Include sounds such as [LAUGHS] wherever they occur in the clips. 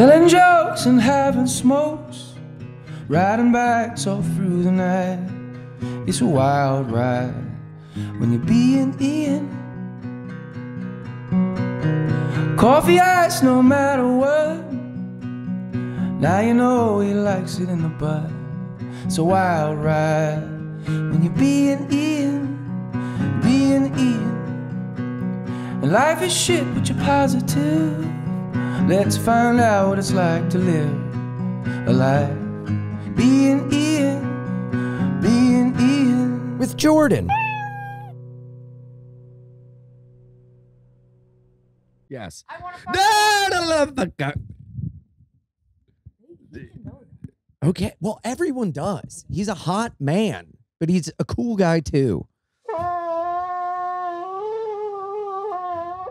Telling jokes and having smokes, riding bikes all through the night. It's a wild ride when you're being Ian. Coffee ice, no matter what. Now you know he likes it in the butt. It's a wild ride when you're being Ian, being Ian. And life is shit, but you're positive. Let's find out what it's like to live a life. Being Ian, being Ian. With Jordan. Yes. No, no, no, the guy- Okay. Well, everyone does. He's a hot man, but he's a cool guy too. [LAUGHS]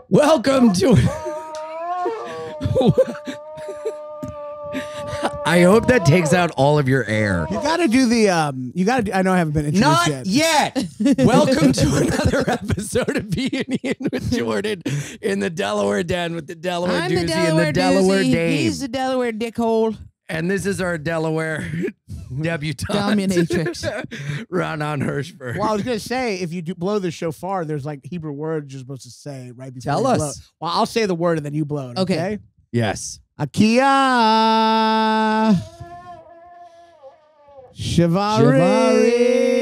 Welcome to. I hope that takes out all of your air. You got to do the. um. You got to. I know I haven't been introduced Not yet. yet. Welcome to [LAUGHS] another episode of Being Ian with Jordan in the Delaware Den with the Delaware I'm Doozy the Delaware and the Delaware Doozy. Dave. He's the Delaware dickhole. And this is our Delaware [LAUGHS] debutante, Dominatrix. [LAUGHS] Raanan Hershberg. Well, I was gonna say if you do blow the shofar, there's like Hebrew words you're supposed to say right before. Tell you us. blow. Well, I'll say the word and then you blow it. Okay. Okay. Yes. Akia. Shivari.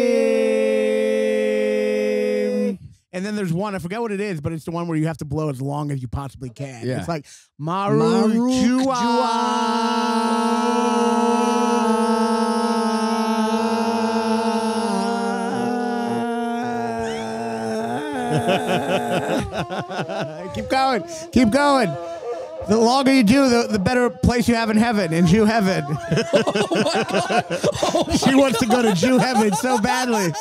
And then there's one, I forget what it is, but it's the one where you have to blow as long as you possibly can. Yeah. It's like Maru [LAUGHS] [LAUGHS] keep going. Keep going. The longer you do, the, the better place you have in heaven, in Jew heaven. [LAUGHS] Oh my God! [LAUGHS] she wants to go to Jew heaven so badly.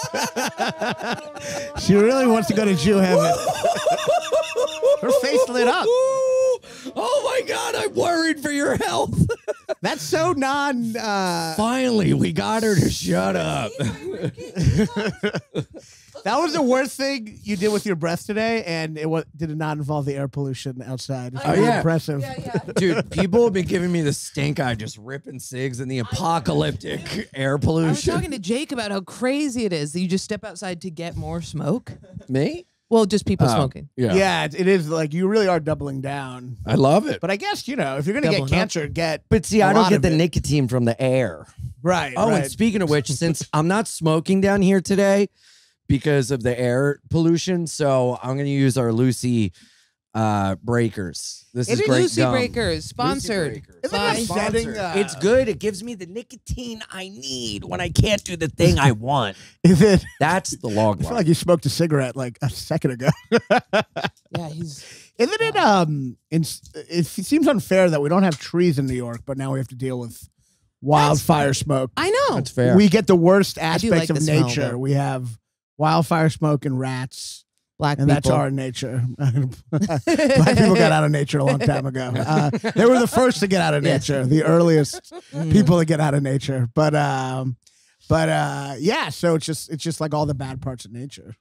she really wants to go to Jew heaven. [LAUGHS] Her face lit up. Oh my God, I'm worried for your health. That's so non. Uh, Finally, we got her to shut up. That was the worst thing you did with your breath today, and it was, did not involve the air pollution outside. It's Oh, very yeah. impressive. [LAUGHS] Dude, people have been giving me the stink eye just ripping cigs in the apocalyptic air pollution. I was talking to Jake about how crazy it is that you just step outside to get more smoke. Me? Well, just people Oh, smoking. Yeah. Yeah, it, it is like you really are doubling down. I love it. But I guess you know if you're gonna Doubling get up. cancer, get But see, a I don't get the it. nicotine from the air. right. Oh, right. and speaking of which, since [LAUGHS] I'm not smoking down here today because of the air pollution, so I'm going to use our Lucy uh, breakers. This is It is great Lucy gum. Breakers, sponsored. Lucy Breakers. Isn't by- that? Sponsored. Uh, it's good. It gives me the nicotine I need when I can't do the thing I want. [LAUGHS] Is it? That's the log I feel line. like you smoked a cigarette like a second ago. [LAUGHS] Yeah, he's Isn't it? Um, it's, it seems unfair that we don't have trees in New York, but now we have to deal with wildfire smoke. I know. That's fair. We get the worst do aspects like of the smell, nature. we have wildfire smoke and rats, Black and that's our nature. [LAUGHS] Black people [LAUGHS] got out of nature a long time ago. [LAUGHS] Uh, they were the first to get out of Yes. nature, the earliest Mhm. people to get out of nature. But um, but uh, yeah. So it's just it's just like all the bad parts of nature.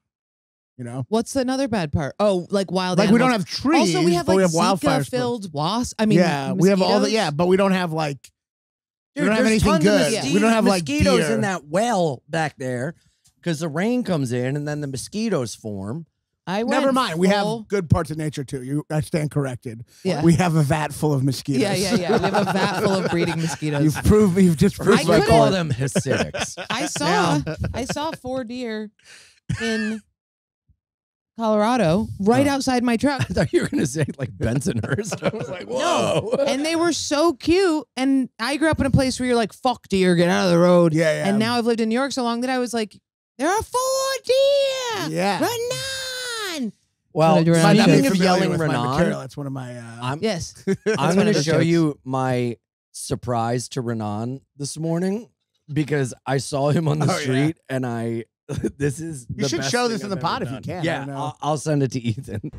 You know, What's another bad part? Oh, like wild. like we don't have trees. Also, we have like we have wildfire smoke. filled wasps. I mean, yeah, we have all the yeah, but we don't have like we don't have anything tons of good. mosqui- We don't have like mosquitoes deer. in that well back there because the rain comes in and then the mosquitoes form. I Never mind. We have good parts of nature too. You, I stand corrected. Yeah. We have a vat full of mosquitoes. Yeah, yeah, yeah. We have a vat full of breeding [LAUGHS] mosquitoes. You've proved. You've just proved First my couldn't- call them Hasidics. [LAUGHS] I saw I saw four deer in Colorado right Oh. outside my truck. [LAUGHS] I thought you were gonna say like Bensonhurst. I was like, whoa. And they were so cute. And I grew up in a place where you're like, fuck deer, get out of the road. Yeah, yeah. And now I've lived in New York so long that I was like, there are four deer. Yeah. Raanan. on. well, Wanna do You might not be speaking of yelling with my material. Raanan, That's one of my. Uh, I'm, Yes. [LAUGHS] I'm going to show jokes. you my surprise to Raanan this morning because I saw him on the Oh, yeah. street and I. [LAUGHS] This is You the should best show thing this in I've the pod if you can. Yeah, don't. I'll, I'll send it to Ethan.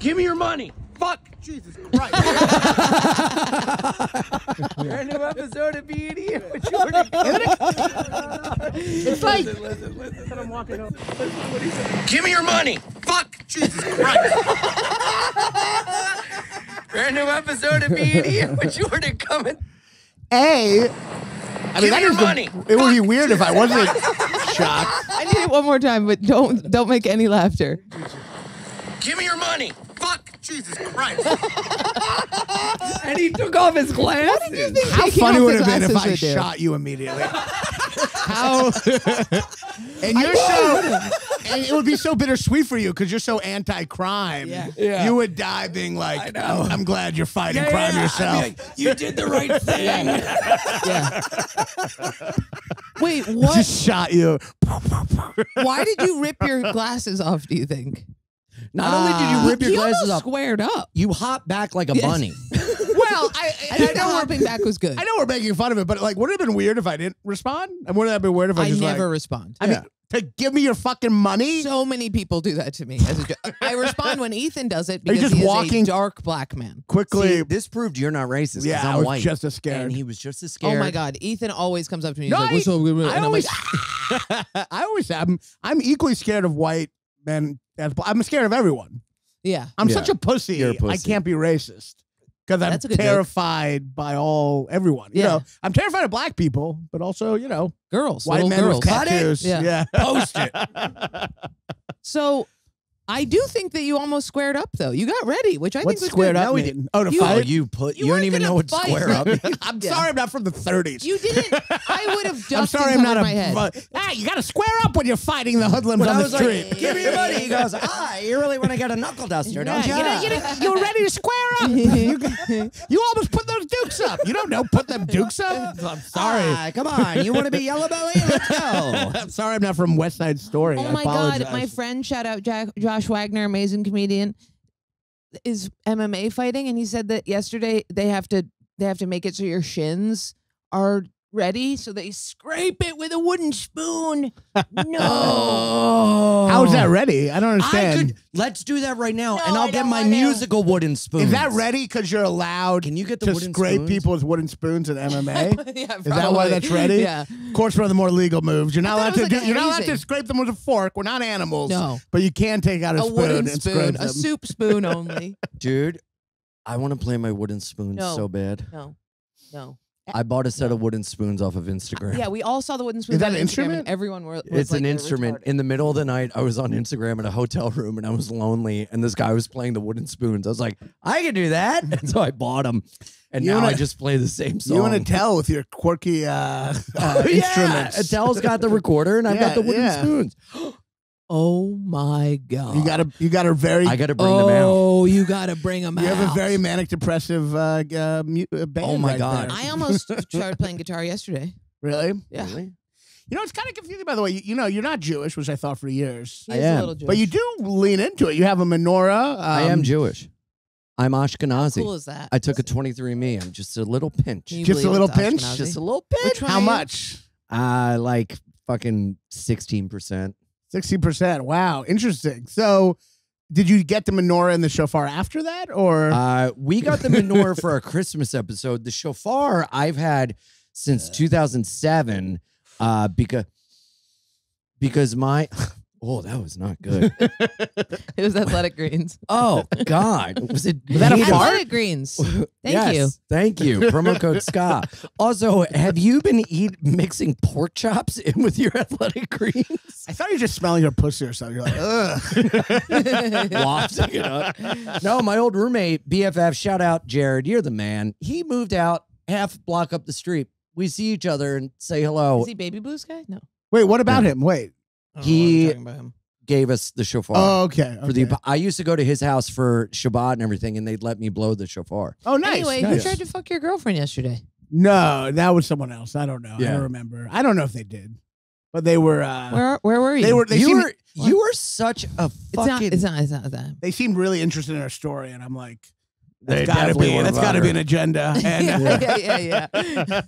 Give me your money. Fuck. Jesus Christ. Brand new episode of Being Ian with Jordan. it's like listen, listen. I'm walking up. Give me your money. Fuck. Jesus Christ. Brand new episode of B&E with Jordan coming. A. I Give mean, that me your is the- money. it would be weird if I wasn't [LAUGHS] shocked. I need it one more time, but don't don't make any laughter. Give me your money. Fuck. Jesus Christ. [LAUGHS] and he took off his glasses. How funny off would it have been if I would do. shot you immediately? [LAUGHS] How? [LAUGHS] and you're so, and it would be so bittersweet for you because you're so anti-crime. Yeah. Yeah. You would die being like, I know. I'm, I'm glad you're fighting Yeah, crime yeah, yourself. I'd be like, you did the right thing. Yeah. Wait, what? Just shot you. Why did you rip your glasses off? Do you think? Not only did you ah. rip your glasses off, squared up. you hop back like a Yes. bunny. [LAUGHS] Well, I, I I, think the know we're, hopping back was good. I know we're making fun of it, but like, would it have been weird if I didn't respond? And wouldn't it have been weird if I, I just never like, respond. I mean, to give me your fucking money? So many people do that to me. As a jo- I respond when Ethan does it [LAUGHS] Are you because just he is walking- a dark black man. Quickly. See, this proved you're not racist. 'cause yeah, I'm I was white. just as scared. and he was just as scared. Oh my god, Ethan always comes up to me. He's No, like, "What's I- up?" And I I'm always, like, [LAUGHS] I always am. I'm equally scared of white men. as I'm scared of everyone. "Yeah, I'm Yeah. such a pussy. You're a I pussy. can't be racist because I'm That's a good joke. terrified by all everyone. You Yeah. know, I'm terrified of black people, but also you know girls, white little men girls." with tattoos. Yeah. yeah. Post it. [LAUGHS] So, I do think that you almost squared up though. You got ready, which I What's think was squared good. up? No, we didn't. Oh, to You- fight. you put. You You, don't even know what fight. square up. [LAUGHS] I'm Yeah. sorry, I'm not from the 30s. You didn't. [LAUGHS] I would have I'm sorry, I'm not a. my head. fu- ah, you got to square up when you're fighting the hoodlums When on I the street. like, "Give me your money," he goes, [LAUGHS] "Ah, you really want to get a knuckle duster, don't you?" Yeah, you, know, you, know, you were ready to square up. you, you almost put those dukes up. You don't know put them dukes up. I'm sorry. Ah, come on, you want to be yellow belly? Let's go. I'm sorry, I'm not from West Side Story. Oh I my god, my friend, shout out Jack, Josh Wagner, amazing comedian, is MMA fighting, and he said that yesterday they have to they have to make it so your shins are ready, so they scrape it with a wooden spoon. no, [LAUGHS] How is that ready? I don't I understand. could. Let's do that right now, No, and I'll I get don't my wanna. musical wooden spoon. Is that ready because you're allowed Can you get the to wooden scrape spoons? people with wooden spoons in MMA? [LAUGHS] yeah, Is that why that's ready? Yeah, Of course, one of the more legal moves. You're not I allowed thought to it do. like You're not allowed to hazing. scrape them with a fork. We're not animals. no, But you can take out a, a spoon wooden and spoon, scrape a soup spoon [LAUGHS] only. dude? I want to play my wooden spoon No. so bad. No, no. I bought a set No. of wooden spoons off of Instagram. Yeah, we all saw the wooden spoon. that on an Instagram, instrument? And everyone were. was It's like, an they're instrument. retarded. In the middle of the night, I was on Instagram in a hotel room and I was lonely, and this guy was playing the wooden spoons. I was like, I can do that, [LAUGHS] and so I bought them, and You now I wanna- just play the same song. You want to tell with your quirky uh, [LAUGHS] uh, [LAUGHS] yeah. instruments. Adele's got the recorder, and I've Yeah, got the wooden yeah. spoons. [GASPS] Oh my god! You got to. You got a very. I got to bring them out. Oh, you got to bring them out. you out. have a very manic depressive uh, uh, mu- uh, band. Oh my right God. there. I [LAUGHS] almost started playing guitar yesterday. really. Yeah, Really? You know, it's kind of confusing. By the way, you, you know, you're not Jewish, which I thought for years. He I is a am. little But you do lean into it. You have a menorah. Um, I am Jewish. I'm How Ashkenazi. cool is that? I took a 23andMe. I'm just a little pinch. Can you Just a believe little it's pinch? Ashkenazi? Just a little pinch. Which How much? Uh, like fucking 16%. Sixty percent. Wow, interesting. So, did you get the menorah and the shofar after that, or Uh, we got the menorah for our Christmas episode. The shofar I've had since 2007 uh, because because my [LAUGHS] oh that was not [LAUGHS] good. It was Athletic Greens. [LAUGHS] Oh God, was it Was that a hated? fart? Athletic Greens. [LAUGHS] Thank Yes, you. Thank you. Promo code SKA. Also, have you been eat mixing pork chops in with your athletic greens? I thought you were just smelling your pussy or something. You're like, ugh. Wafting it up. No, my old roommate, BFF, shout out Jared. You're the man. He moved out half block up the street. We see each other and say hello. Is he Baby Blues guy? No. Wait, what about him? Wait. I don't know why He- we're talking about him. Gave us the shofar. Oh, okay. For the. I used to go to his house for Shabbat and everything, and they'd let me blow the shofar. oh, nice. Anyway, nice. who tried to fuck your girlfriend yesterday? No, that was someone else. I don't know. I Yeah. don't remember. I don't know if they did, but they were. Uh, Where Where were you? they were. They you seemed, were you were such a It's not. fucking. It's not. It's not that. They seemed really interested in our story, and I'm like, They that's got to be. were That's about got to her. be an agenda. [LAUGHS] And uh, yeah, yeah, yeah.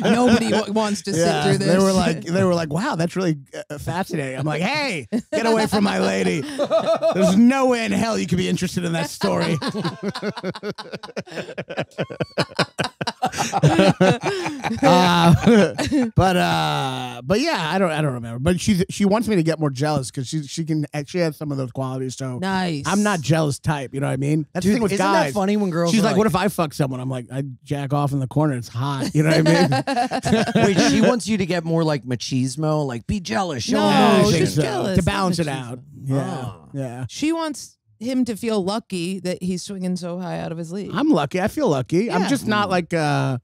[LAUGHS] Nobody w- wants to sit through this. they were like, they were like, wow, that's really uh, fascinating. I'm like, hey, get away from my lady. There's no way in hell you could be interested in that story. [LAUGHS] [LAUGHS] uh, [LAUGHS] but uh, but yeah, I don't I don't remember. But she she wants me to get more jealous because she she can she has some of those qualities. So nice. I'm not jealous type. You know what I mean? That's the thing with isn't guys. that funny when girls? She's are like, "What if I fuck someone?" I'm like, "I jack off in the corner. It's hot." You know what I mean? [LAUGHS] Wait, she wants you to get more like machismo, like be jealous. Show No, them emotion. just so. jealous, to balance it out. Yeah, Ah. yeah. She wants him to feel lucky that he's swinging so high out of his league. I'm lucky. I feel lucky. I'm just not like uh,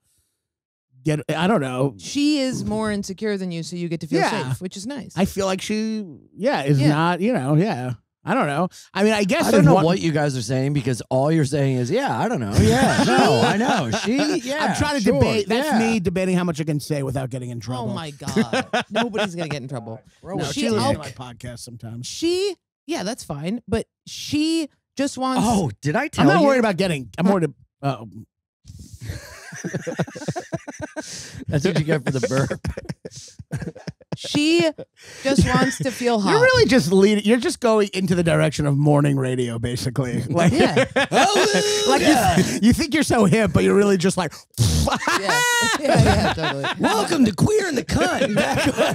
get. I don't know. she is more insecure than you, so you get to feel Yeah. safe, which is nice. I feel like she, yeah, is Yeah. not. You know, yeah. I don't know. I mean, I guess I don't know one- what you guys are saying because all you're saying is, yeah, I don't know. [LAUGHS] Yeah, no, I know. She, yeah. I'm trying to sure, debate. That's yeah. me debating how much I can say without getting in trouble. oh my god, [LAUGHS] nobody's gonna get in trouble. Bro, No, No, she she- listens to I'll- my podcast sometimes. She, yeah, that's fine, but she just wants. Oh, did I tell you? I'm not you? worried about getting. I'm worried. About, oh, [LAUGHS] [LAUGHS] That's what you get for the burp. [LAUGHS] she just [LAUGHS] wants to feel hot. you're really just leading. You're just going into the direction of morning radio, basically. [LAUGHS] Like, Yeah. [LAUGHS] like you, you think you're so hip, but you're really just like. yeah. yeah, yeah, totally. Welcome to Queer in the Cunt. Back on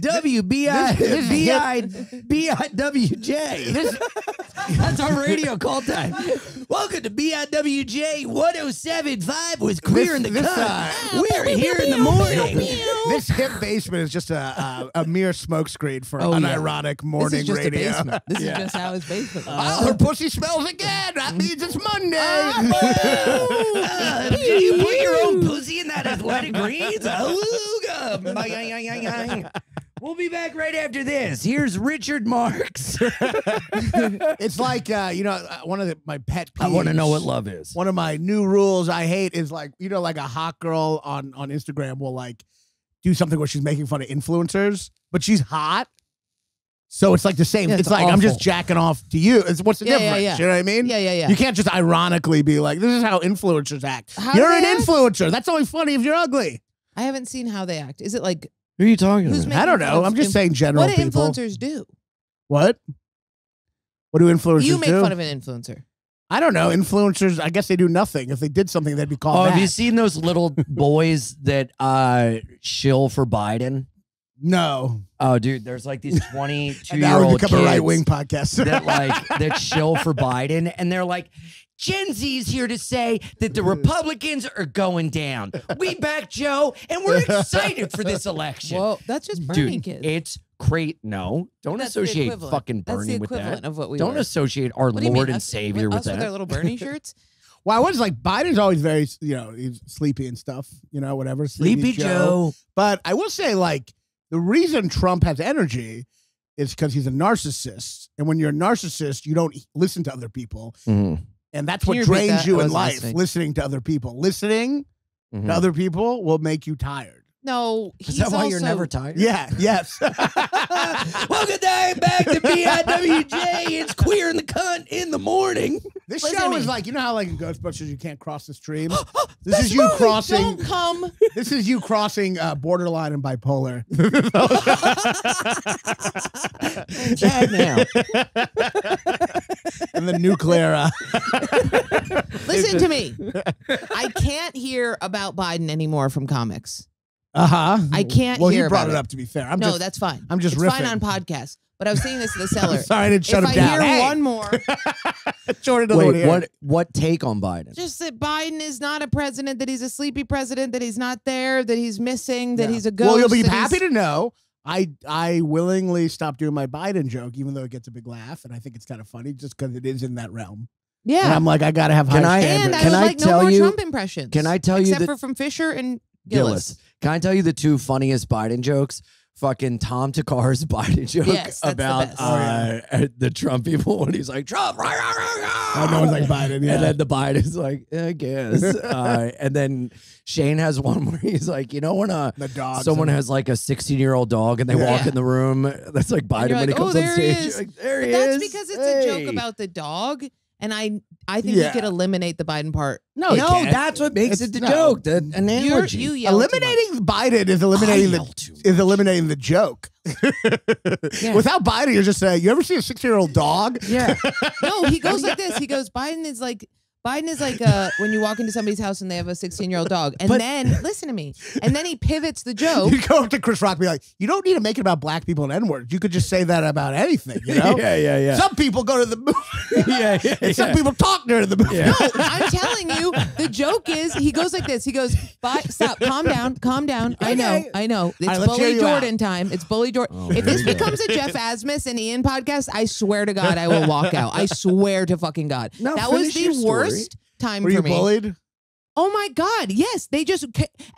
WBI This- this BI BIWJ. That's our radio call time. Welcome to BIWJ 1075 with Queer This- in the this, Cunt. uh, We're here in the morning. this hip basement is just a a, a mere smokescreen for Oh, yeah. unironic morning This radio. This is just how his basement. looks. Oh, her pussy smells again. That means it's Monday. Uh, do you put your own pussy in that athletic greens? We'll be back right after this. Here's Richard Marx. [LAUGHS] it's like uh, you know uh, one of the, my pet. I want to know what love is. One of my new rules I hate is like you know like a hot girl on on Instagram will like do something where she's making fun of influencers, but she's hot. So it's like the same. Yeah, it's, it's like I'm just jacking off to you. It's what's the Yeah, yeah, difference? yeah. You know what I mean? Yeah, yeah, yeah. You can't just ironically be like, "This is how influencers act." How you're an act? influencer. That's only funny if you're ugly. I haven't seen how they act. Is it like Who are you talking Who's about? I don't know. I'm just saying general what do people. influencers do? What? What do influencers do? You make do? fun of an influencer. I don't know. Influencers, I guess they do nothing. If they did something, they'd be called. Oh, have you seen those little [LAUGHS] boys that uh shill for Biden? No. Oh, dude, there's like these 22 [LAUGHS] And year now we old become a right wing podcast. that like that [LAUGHS] shill for Biden, and they're like, Gen Z's here to say that the Republicans are going down. We back Joe, and we're excited for this election. Well, that's just Bernie Dude, kids. it's great. No, don't That's associate equivalent. fucking That's Bernie the with that. of what we Don't were. associate our What Lord mean, and us- Savior us with that. with our little Bernie [LAUGHS] shirts. well, I was like, Biden's always very, you know, he's sleepy and stuff, you know, whatever. Sleepy Joe. But I will say, like, the reason Trump has energy is because he's a narcissist. And when you're a narcissist, you don't listen to other people. Mhm, And that's Can what you drains that? you in life, listening. listening to other people. Listening mhm. to other people will make you tired. No, Is he's that why also, you're never tired? Yeah, yes. [LAUGHS] Welcome day back to BIWJ. It's queer in the cunt in the morning. This Listen show to is like you know how like in Ghostbusters you can't cross the stream. [GASPS] this That's is you right. crossing. Don't come. [LAUGHS] This is you crossing uh, borderline and bipolar. [LAUGHS] Chad now. and the nuclear. Uh, Listen to me. I can't hear about Biden anymore from comics. Huh. I can't Well, hear you brought about it it. up. To be fair, I'm no, just. that's fine. I'm just it's fine on podcasts. But I was saying this to the [LAUGHS] seller. Sorry, I didn't shut if him I down. hear Hey, one more, [LAUGHS] Jordan doesn't wanna Wait, hear what? What take on Biden? just that Biden is not a president, that he's a sleepy president, that he's not there, that he's missing, that Yeah. he's a ghost. Well, you'll be happy to know. I I willingly stopped doing my Biden joke, even though it gets a big laugh, and I think it's kind of funny, just because it is in that realm. And Yeah. I'm like, I gotta have Can high I- standards. And I Can would I like no tell more you- Trump impressions. Can I tell you except that- for from Fisher and Gillis. Can I tell you the two funniest Biden jokes? Fucking Tom Thakkar's [LAUGHS] Biden joke Yes, that's the about best. uh, the Trump people when he's like Trump, rah, rah, rah, rah." Oh, no one's like Biden, yeah. and then the Biden's like, I guess, [LAUGHS] uh, and then Shane has one where he's like, you know, when uh, the someone and- has like a 16 year old dog and they Yeah. walk in the room, that's like Biden you're when he like, "Oh, comes on there he stage. is." Like, there But he that's is. because it's a joke about the dog. And I I think Yeah. you could eliminate the Biden part. no, no, can't. that's what makes It's- it the no. joke. The You're, analogy. you yell too much. eliminating Biden is eliminating I the yell too is eliminating the joke. [LAUGHS] Yeah. Without Biden, you're just saying, you ever see a six year old dog? yeah. [LAUGHS] No, he goes like this. He goes, Biden is like Biden is like uh, [LAUGHS] when you walk into somebody's house and they have a 16 year old dog, and But- then listen to me, and then he pivots the [LAUGHS] joke. You go up to Chris Rock and be like, you don't need to make it about black people and N words. You could just say that about anything, you [LAUGHS] know? yeah, yeah, yeah. Some people go to the movie. yeah, yeah, and some yeah. people talk during the movie. No, I'm telling you, the joke is he goes like this. He goes, "Bye, stop, calm down, calm down. I know, I know. It's right, let's hear Bully you out. Jordan time. It's Bully Jordan. Oh, if this becomes a Jeff Asmus and Ian podcast, I swear to God, I will walk out. I swear to fucking God. No, that was finish your the story. Worst time Were for you me. bullied? Oh my God. Yes. They just,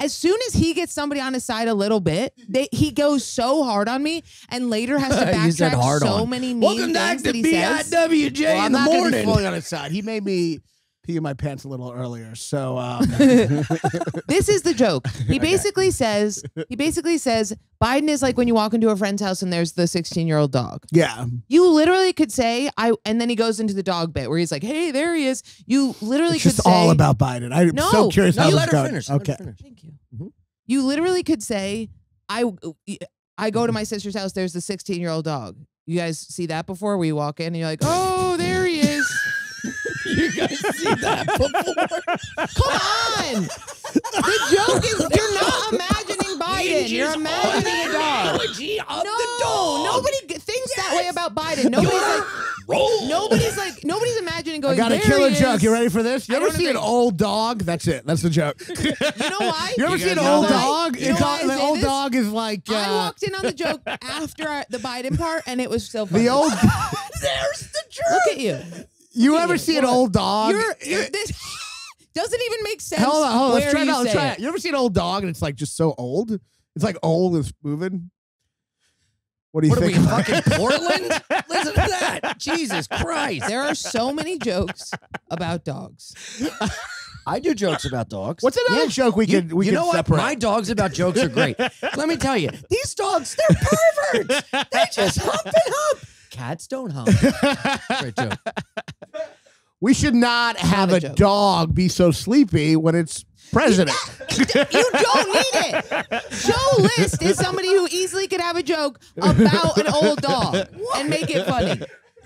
as soon as he gets somebody on his side a little bit, they, he goes so hard on me and later has to [LAUGHS] You said backtrack hard so on. many mean Welcome back to that he says. BIWJ Well, I'm in the not gonna be morning. fully on his side. He made me pee in my pants a little earlier. So um, [LAUGHS] this is the joke. He basically says, he basically says, Biden is like when you walk into a friend's house and there's the 16 year old dog. yeah. You literally could say, I, and then he goes into the dog bit where he's like, hey, there he is. You literally It's could just say, all about Biden. I'm No, so curious no, how you this let her goes. finish. let her Okay. finish. Thank you. Mhm. You literally could say, I I go to my sister's house, there's the 16 year old dog. You guys see that before? We walk in and you're like, oh, there he is. [LAUGHS] You guys see that before? Come on. The joke is you're not [LAUGHS] imagining Biden. You're imagining a dog. No, nobody g- thinks that way about Biden. Nobody's like, Roll. nobody's like, nobody's imagining going. I got a "There killer joke. You ready for this? You I ever don't see an old dog? That's it. That's the joke. [LAUGHS] You know why? You ever You see an old that? dog? You know It call- why I the old this? dog is like I uh, walked in on the joke after I, the Biden part, and it was still funny. the old. There's the truth. Look at you. You ever you. see an old dog? You're, eh, you're this [LAUGHS] doesn't even make sense. Hold on, hold on. Let's try it you out. Let's try it. it. You ever see an old dog and it's like just so old? It's like old and it's moving. What do you What are we, think? fucking Portland? Listen to that. [LAUGHS] Jesus Christ. There are so many jokes about dogs. [LAUGHS] I do jokes about dogs. What's another Yeah. joke we You- can we you can know what? separate? My dogs about jokes are great. Let me tell you, these dogs, they're perverts. They just hump and hump. Cats don't hump. Great joke. We should not have a a, dog be so sleepy when it's president. You don't need it. [LAUGHS] Joe List is somebody who easily could have a joke about an old dog and make it funny.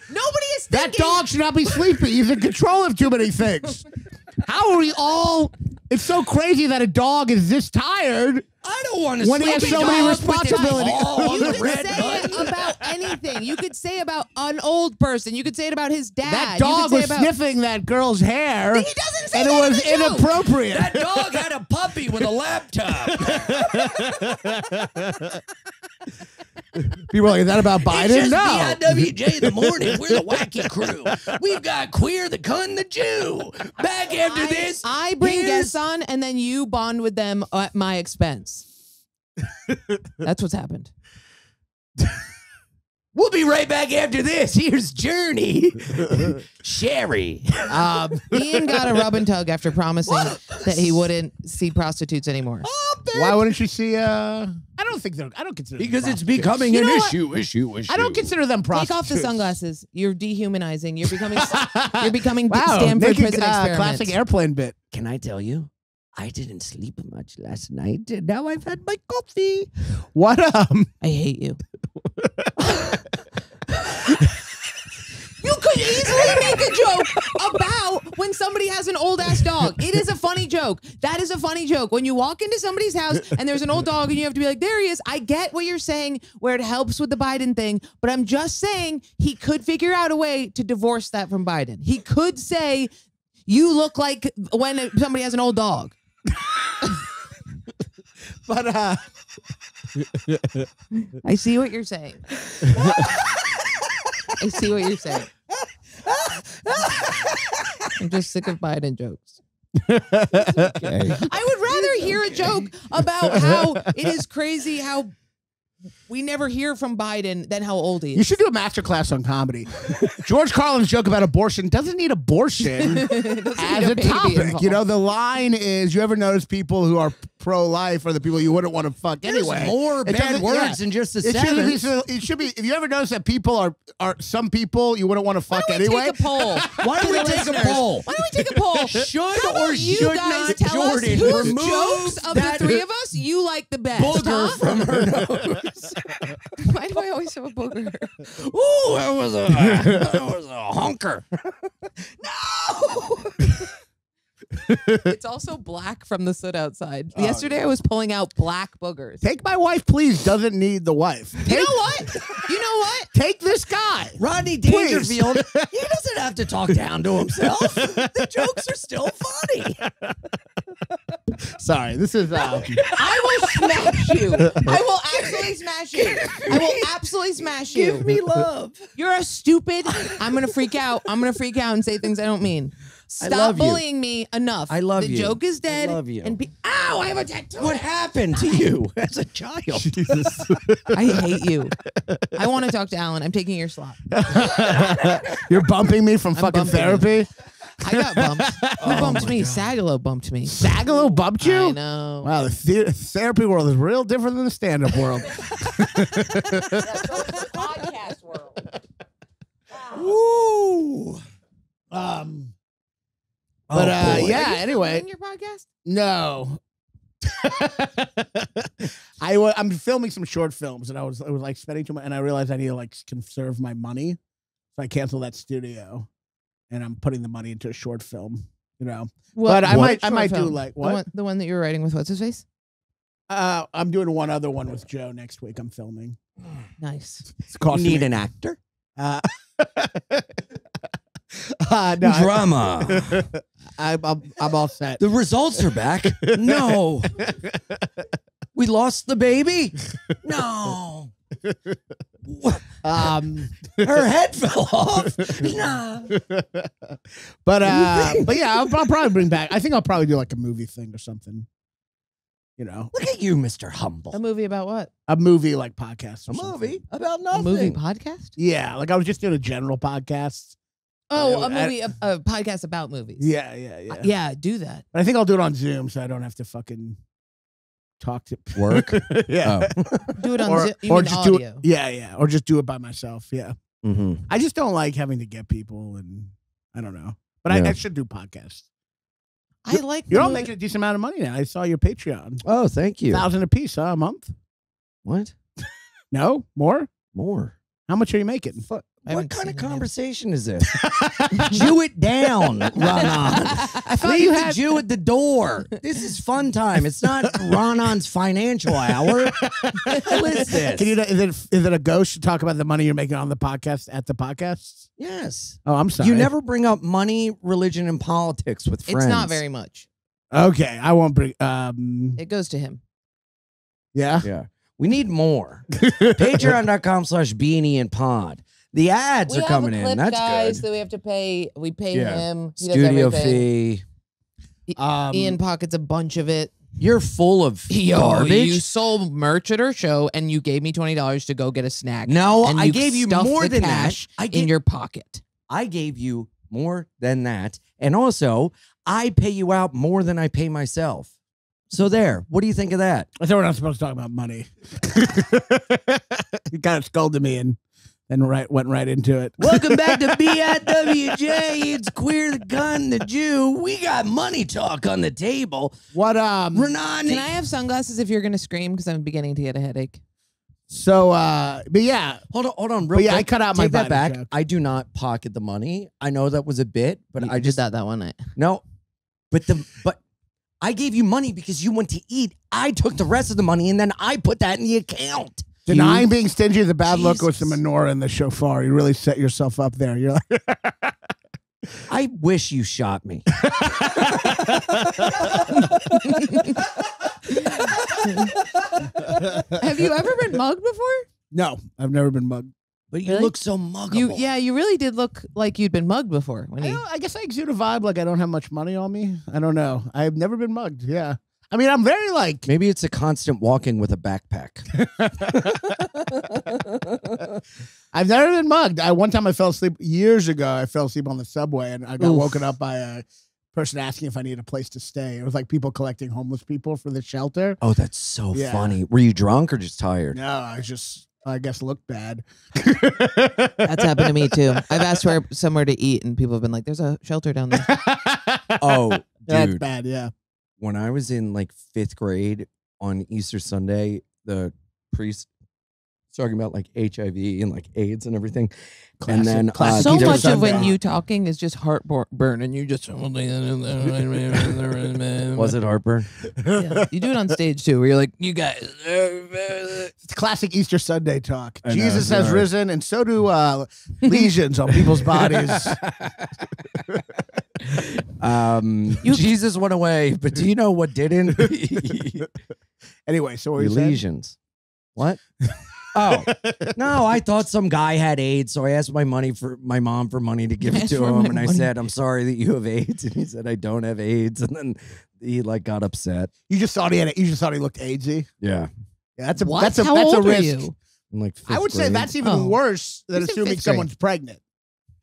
Nobody is thinking. that dog should not be sleepy. He's in control of too many things. How are we all? It's so crazy that a dog is this tired. I don't want to When he sleep has a so many dog with his responsibilities. You the could say it about anything. You could say about an old person. You could say it about his dad. That You dog could say was about, sniffing that girl's hair. He doesn't say and it that in was the joke. inappropriate. That dog had a puppy with a laptop. [LAUGHS] [LAUGHS] People are like, is that about It's Biden? just No. BIWJ in the morning. We're the wacky crew. We've got queer, the cunt, the Jew. Back after I, this. I bring here's- guests on, and then you bond with them at my expense. That's what's happened. We'll be right back after this. Here's Journey. Sherry. Um, Ian got a rub and tug after promising that he wouldn't see prostitutes anymore. why wouldn't you see? Uh, I don't think they're. I don't consider them Because it's becoming You an know what? issue, issue, issue. I don't consider them prostitutes. Take off the sunglasses. You're dehumanizing. You're becoming. [LAUGHS] you're becoming Wow, Stanford making, prison uh, experiments. classic airplane bit. Can I tell you? I didn't sleep much last night, and now I've had my coffee. What um? I hate you. [LAUGHS] Could easily make a joke about when somebody has an old ass dog. It is a funny joke. That is a funny joke. When you walk into somebody's house and there's an old dog and you have to be like, there he is. I get what you're saying where it helps with the Biden thing, but I'm just saying he could figure out a way to divorce that from Biden. He could say, you look like when somebody has an old dog. But uh, I see what you're saying. [LAUGHS] I see what you're saying. I'm just sick of Biden jokes. I would rather hear a joke about how it is crazy how we never hear from Biden than how old he is. you should do a master class on comedy. George Carlin's joke about abortion doesn't need abortion [LAUGHS] as need a a baby topic. You know, the line is: you ever notice people who are pro-life are the people you wouldn't want to fuck There's anyway? more It bad doesn't- words yeah. than just the It should be. It should be. If you ever notice that people are are some people you wouldn't want to fuck Why don't we anyway. take a poll? [LAUGHS] Why don't we take a poll? Why don't we take a poll? [LAUGHS] Should How or about you should guys not tell Jordan us whose remove jokes of the three of us you like the best? booger huh? from her nose? [LAUGHS] Why do I always have a booger? [LAUGHS] Ooh, that was a that was a honker. [LAUGHS] no. It's also black from the soot outside. Yesterday I was pulling out black boogers. Take my wife, please. Doesn't need the wife. you know what? You know what? Take this guy. Rodney Dangerfield, he doesn't have to talk down to himself. The jokes are still funny. Sorry, this is. Uh, I will smash you. I will absolutely smash you. I will absolutely smash you. Give me love. You're a stupid. I'm gonna freak out. I'm gonna freak out and say things I don't mean. I Stop love you. bullying me. Enough. I love the you. The joke is dead. I love you. And pe- ow, I have a tattoo. What happened to you [LAUGHS] as a child? Jesus. I hate you. I want to talk to Alan. I'm taking your slot. [LAUGHS] you're bumping me from I'm fucking bumping you. therapy. I got bumped. [LAUGHS] Who Oh bumped me? Sagalo bumped me. Sagalo bumped you. I know. Wow, the, the- therapy world is real different than the stand-up world. podcast world. Woo. Um, Oh, but uh, boy. yeah. Anyway, your podcast. no. [LAUGHS] I wa- I'm filming some short films, and I was I was like spending too much, and I realized I need to like conserve my money, so I canceled that studio, and I'm putting the money into a short film. You know, but I might I short might do film? like The what? one, the one that you were writing with what's his face? Uh, I'm doing one other one with Joe next week. I'm filming. Nice. It's You need me- an actor? Uh, [LAUGHS] [LAUGHS] uh, no, I- Drama. [LAUGHS] I'm, I'm, I'm all set. the results are back. No. We lost the baby? No. What? [LAUGHS] Um, Her head fell off. No. but uh, but yeah, I'll, I'll probably bring back. I think I'll probably do like a movie thing or something. You know, Look at you, Mr. Humble. A movie about what? a movie like podcast. Or A something. movie about nothing A movie podcast? Yeah, like I was just doing a general podcast. Oh, a movie, a, a podcast about movies. Yeah, yeah, yeah. Uh, yeah, do that. But I think I'll do it on Zoom, so I don't have to fucking talk to [LAUGHS] Work? yeah, Oh. Do it on or, Zoom. You or mean just do it. Yeah, yeah, or just do it by myself. Yeah, hmm I just don't like having to get people, and I don't know. But I, Yeah. I should do podcasts. I like. You're the all making a decent amount of money now. I saw your Patreon, Oh, thank you. thousand a piece, huh? A month? What? [LAUGHS] No more. More. How much are you making? Fuck. I What kind of seen it yet. conversation is this? [LAUGHS] Jew it down, Raanan. [LAUGHS] I thought Leave you the had. Jew at the door. This is fun time. It's not Raanan's financial hour. [LAUGHS] What is this? Can you? Is it is it a ghost to talk about the money you're making on the podcast at the podcast? Yes. Oh, I'm sorry. You never bring up money, religion, and politics with friends. It's not very much. Okay, I won't bring. Um. It goes to him. Yeah. Yeah. We need more. Patreon.com slash BeinIanpod. The ads are coming in. That's good. that we have to pay. We pay Yeah. him. He does Studio everything. fee. Um, Ian pockets a bunch of it. You're full of [LAUGHS] Yo, garbage. you sold merch at our show, and you gave me twenty dollars to go get a snack. no, and I gave you more the than cash that. I in gave, your pocket. I gave you more than that. And also, I pay you out more than I pay myself. So there. What do you think of that? I thought we're not supposed to talk about money. [LAUGHS] you kind of scolded me and then right went right into it. [LAUGHS] Welcome back to BIWJ. It's queer the gun, the Jew. We got money talk on the table. What um? Raanan, Can I have sunglasses if you're gonna scream? Because I'm beginning to get a headache. So uh, but yeah, hold on, hold on, real but yeah, I cut out my Take that back. joke. I do not pocket the money. I know that was a bit, but You I just that that one night. no. But the but I gave you money because you went to eat. I took the rest of the money and then I put that in the account. Denying being stingy is a bad look with the menorah and the shofar. You really set yourself up there. You're like, [LAUGHS] I wish you shot me. [LAUGHS] Have you ever been mugged before? no, I've never been mugged. But you Really? look so muggable. You yeah, you really did look like you'd been mugged before. When I, you, don't- I guess I exude a vibe like I don't have much money on me. I don't know. I've never been mugged. Yeah. I mean, I'm very like. Maybe it's a constant walking with a backpack. [LAUGHS] I've never been mugged. I one time I fell asleep years ago. I fell asleep on the subway and I got Oof. woken up by a person asking if I needed a place to stay. It was like people collecting homeless people for the shelter. Oh, that's so Yeah. funny. Were you drunk or just tired? No, I just I guess looked bad. that's happened to me too. I've asked for somewhere to eat, and people have been like, "There's a shelter down there." [LAUGHS] Oh, that's bad. Yeah. When I was in like fifth grade on Easter Sunday, the priest talking about like HIV and like AIDS and everything. Classic- and then uh, so Easter much of when you talking is just heartburn, and you just was it heartburn? Yeah, you do it on stage too, where you're like, you guys. It's classic Easter Sunday talk. I know, Jesus has sorry. risen, and so do uh, lesions on people's bodies. [LAUGHS] [LAUGHS] um, You- Jesus went away, but do you know what didn't? [LAUGHS] Anyway, so what you said? Lesions. What? Oh [LAUGHS] no! I thought some guy had AIDS, so I asked my money for my mom for money to give it to him, and I money. said, "I'm sorry that you have AIDS," and he said, "I don't have AIDS," and then he like got upset. You just thought he had. A, you just thought he looked AIDSy. Yeah, Yeah, that's a What? that's a How that's a old are risk. you? in like I fifth would say grade. that's even Oh. worse than He's in assuming fifth grade. someone's pregnant.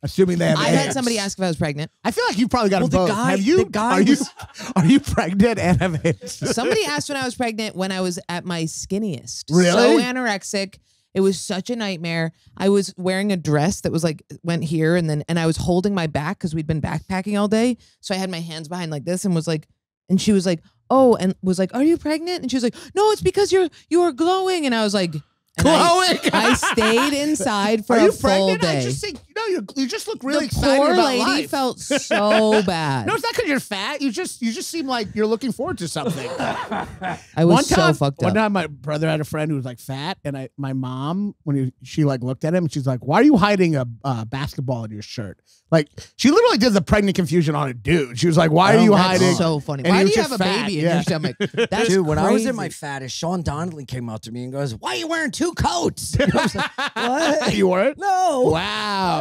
Assuming they have I had somebody ask if I was pregnant. I feel like you probably got Well, them both. guy- have you? are you? was- [LAUGHS] Are you pregnant and have AIDS? [LAUGHS] Somebody asked when I was pregnant when I was at my skinniest. Really? So anorexic. It was such a nightmare. I was wearing a dress that was like went here and then and I was holding my back because we'd been backpacking all day. So I had my hands behind like this and was like, and she was like, oh, and was like, are you pregnant? And she was like, no, it's because you're you are glowing. And I was like, and I- Glowing. I, stayed inside [LAUGHS] for Are a you full pregnant? day. I just think you know you you just look really the excited poor about lady life. felt [LAUGHS] so bad. No, it's not because you're fat. You just you just seem like you're looking forward to something. [LAUGHS] I was one time, so fucked up. one time, my brother had a friend who was like fat, and I, my mom, when he, she like looked at him, she's like, "Why are you hiding a uh, basketball in your shirt?" Like she literally did the pregnant confusion on a dude. She was like, "Why are Oh, you that's hiding?" so funny. and Why do you have a fat, baby in yeah. your stomach? [LAUGHS] That's Dude, when I was in my fattest, Sean Donnelly came up to me and goes, "Why are you wearing two coats?" I was like, what? you weren't? No.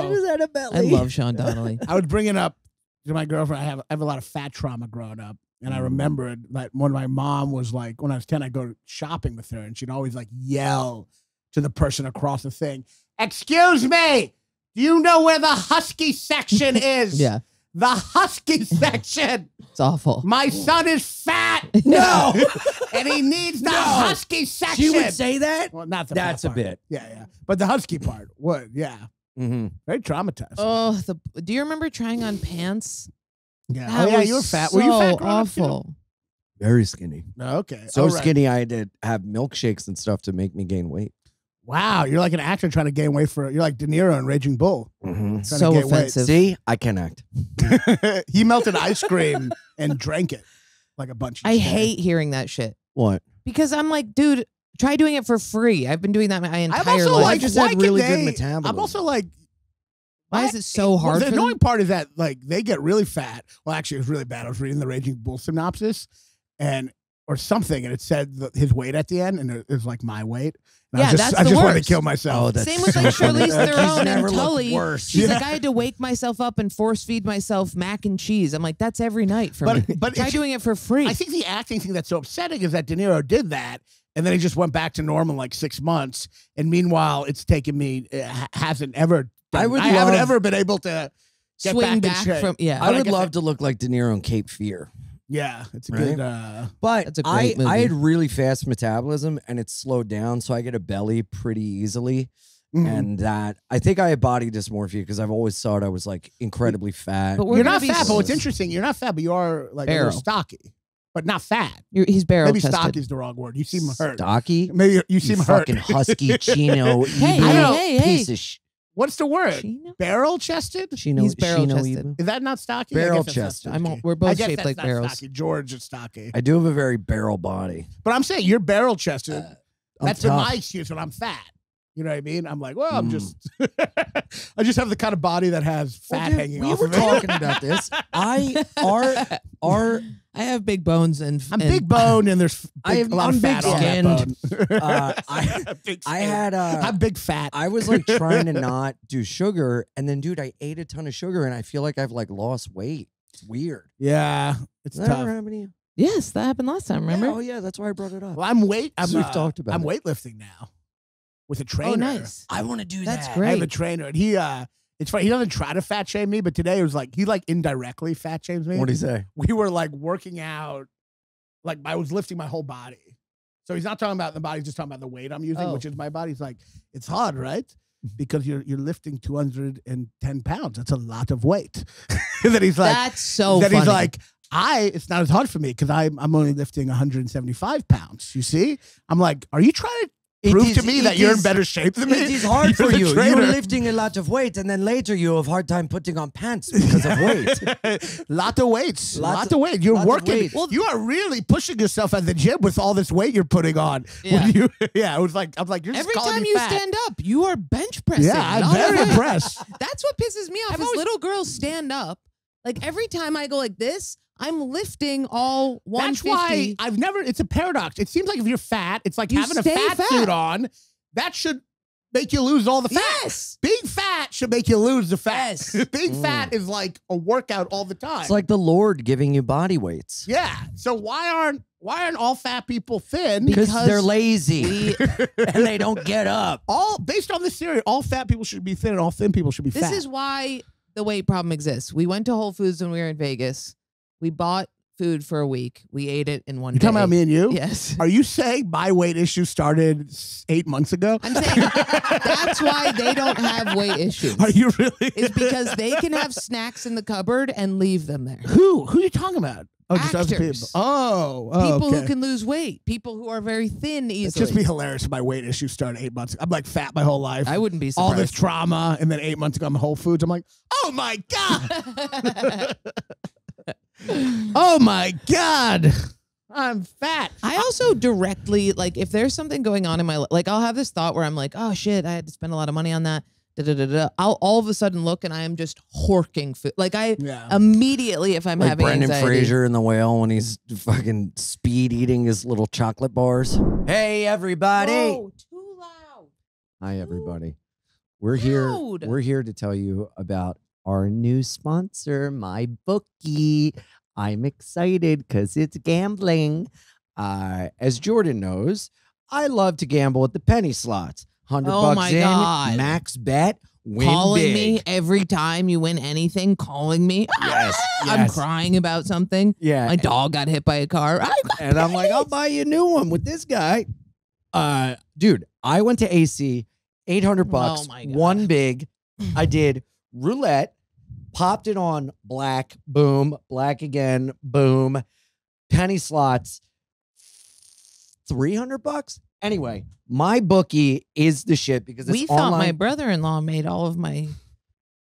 I Wow. just had a I belly. love Sean Donnelly. [LAUGHS] I was bringing up to my girlfriend. I have I have a lot of fat trauma growing up, and I Mm. remembered that when my mom was like, when I was ten, I'd go shopping with her, and she'd always like yell to the person across the thing, "Excuse me, do you know where the husky section [LAUGHS] is? Yeah, the husky [LAUGHS] section. it's awful. My son is fat, No. and he needs the No. husky section." she would say that. well, not the That's a part. bit. Yeah, yeah, but the husky part would, yeah, Mm-hmm. very traumatized. Oh, the do you remember trying on pants? yeah, That oh, yeah, you were fat. So were you fat growing awful. Very skinny. Okay, So all right. skinny, I had to have milkshakes and stuff to make me gain weight. Wow, you're like an actor trying to gain weight for. You're like De Niro in Raging Bull. Mm-hmm. So gain weight. offensive. See, I can act. [LAUGHS] he melted ice cream and drank it like a bunch. I hate hearing that shit What? because I'm like, dude, try doing it for free. I've been doing that my I'm entire also life. like, just why had really can good they- metabolism. I'm also like, Why is it so hard? the for annoying them? part is that like they get really fat. Well, actually, it was really bad. I was reading the Raging Bull synopsis, and or something, and it said the, his weight at the end, and it was like my weight. And Yeah, was just, that's I the just wanted worst. to kill myself. Oh, that's Same with so like funny. Charlize Like, he's Theron never and looked Tully. worse. She's Yeah. like, I had to wake myself up and force feed myself mac and cheese. I'm like, that's every night for But- me. but try doing it for free. I think the acting thing that's so upsetting is that De Niro did that, and then he just went back to normal like six months. And meanwhile, it's taken me it hasn't ever. I would I haven't love- ever been able to get Swing back, back from yeah. I But I would love I- to look like De Niro in Cape Fear. Yeah, it's a Right? good. uh But That's a I, great movie. I had really fast metabolism and it slowed down, so I get a belly pretty easily. mhm. And that I think I have body dysmorphia because I've always thought I was like incredibly fat. But we're You're not fat, but what's interesting, you're not fat, but you are like a little stocky, but not fat. You're, he's barrel Maybe chested. stocky is the wrong word. You seem hurt. Stocky? Maybe you You seem hurt. fucking husky [LAUGHS] chino. Hey, Ibu hey, hey, hey. piece of sh- What's the word? Chino? Barrel chested? chino. He's barrel chested. Is that not stocky? Barrel chested. I'm all- we're I both guess shaped that's like not barrels. Stocky. George is stocky. I do have a very barrel body. But I'm saying you're barrel chested. I'm That's been my excuse when I'm fat. You know what I mean? I'm like, well, I'm Mm. just, [LAUGHS] I just have the kind of body that has Well, fat dude, hanging we off were of it. talking about this. I our [LAUGHS] our I have big bones and I'm and big bone and there's [LAUGHS] I big, am- a lot I'm of fat big on that skinned. bone. [LAUGHS] Uh, I- [LAUGHS] Big I had uh I'm big fat. I was like trying to not do sugar, and then dude, I ate a ton of sugar, and I feel like I've like lost weight. It's weird. yeah, it's Does that tough. ever happen to you? Yes, that happened last time. Remember? Yeah, oh yeah, that's why I brought it up. Well, I'm weight. I'm, We've uh, talked about I'm it. weightlifting now with a trainer. oh, nice. I want to do That's that. I have a trainer, and he uh, it's funny. He doesn't try to fat shame me, but today it was like he like indirectly fat shames me. What do you say? we were like working out, like I was lifting my whole body. So he's not talking about the body, he's just talking about the weight I'm using, Oh. which is my body. He's like, it's hard, right? Mm-hmm. Because you're you're lifting 210 pounds. That's a lot of weight. and [LAUGHS] then he's like, That's so That funny. he's like, I it's not as hard for me because I'm I'm only lifting 175 pounds. You see? I'm like, are you trying to It Prove is- to me it that you're in better shape than me. It is hard [LAUGHS] You're for the you. You're lifting a lot of weight, and then later you have hard time putting on pants because of weight. [LAUGHS] lot of weights. Lot Lot, of- of weight. You're working. weight. Well, you are really pushing yourself at the gym with all this weight you're putting on. [LAUGHS] Yeah. You, yeah. It was like I'm like you're just Every calling time me you fat. stand up, you are bench pressing. Yeah, I'm very impressed. That's what pisses me off. I've is always- little girls stand up. Like every time I go like this, I'm lifting all 150. That's why I've never. It's a paradox. It seems like if you're fat, it's like You having a fat, fat. suit on. That should make you lose all the fat. Yes. Being fat should make you lose the fat. Yes. [LAUGHS] Being Mm. fat is like a workout all the time. It's like the Lord giving you body weights yeah. So why aren't why aren't all fat people thin? because Because they're lazy [LAUGHS] and they don't get up. all based on this theory, all fat people should be thin and all thin people should be this fat. This is why the weight problem exists. We went to Whole Foods when we were in Vegas. We bought food for a week. We ate it in one you day. talking about me and you? Yes. Are you saying my weight issue started eight months ago? I'm saying that's why they don't have weight issues. Are you really? Is because they can have snacks in the cupboard and leave them there. who? Who are you talking about? Oh, just other Actors. people. Oh, oh, People okay. who can lose weight. People who are very thin easily. It'd just be hilarious if my weight issue started eight months. I'm like fat my whole life. I wouldn't be surprised. all this trauma, and then eight months ago I'm Whole Foods. I'm like, oh my god, [LAUGHS] [LAUGHS] [LAUGHS] oh my god, I'm fat. I also directly like if there's something going on in my li- like I'll have this thought where I'm like, oh shit, I had to spend a lot of money on that. Da, da, da, da. I'll all of a sudden look and I am just horking food. Like I Yeah. immediately if I'm like having Brendan anxiety. Fraser in the whale when he's fucking speed eating his little chocolate bars. Hey everybody! Whoa, too loud. Hi everybody. We're here. We're here to tell you about our new sponsor, my bookie. I'm excited because it's gambling. Uh, as Jordan knows, I love to gamble at the penny slots. Hundred Oh bucks in, God. max bet, win calling big. me every time you win anything, calling me. Yes, [LAUGHS] I'm crying about something. Yeah, My dog got hit by a car. And I'm like, I'll buy you a new one with this guy. Uh, dude, I went to AC, 800 bucks, Oh one big. I [SIGHS] did roulette, popped it on black, boom, black again, boom, penny slots, 300 bucks. Anyway, my bookie is the shit because it's we thought online. my brother-in-law made all of my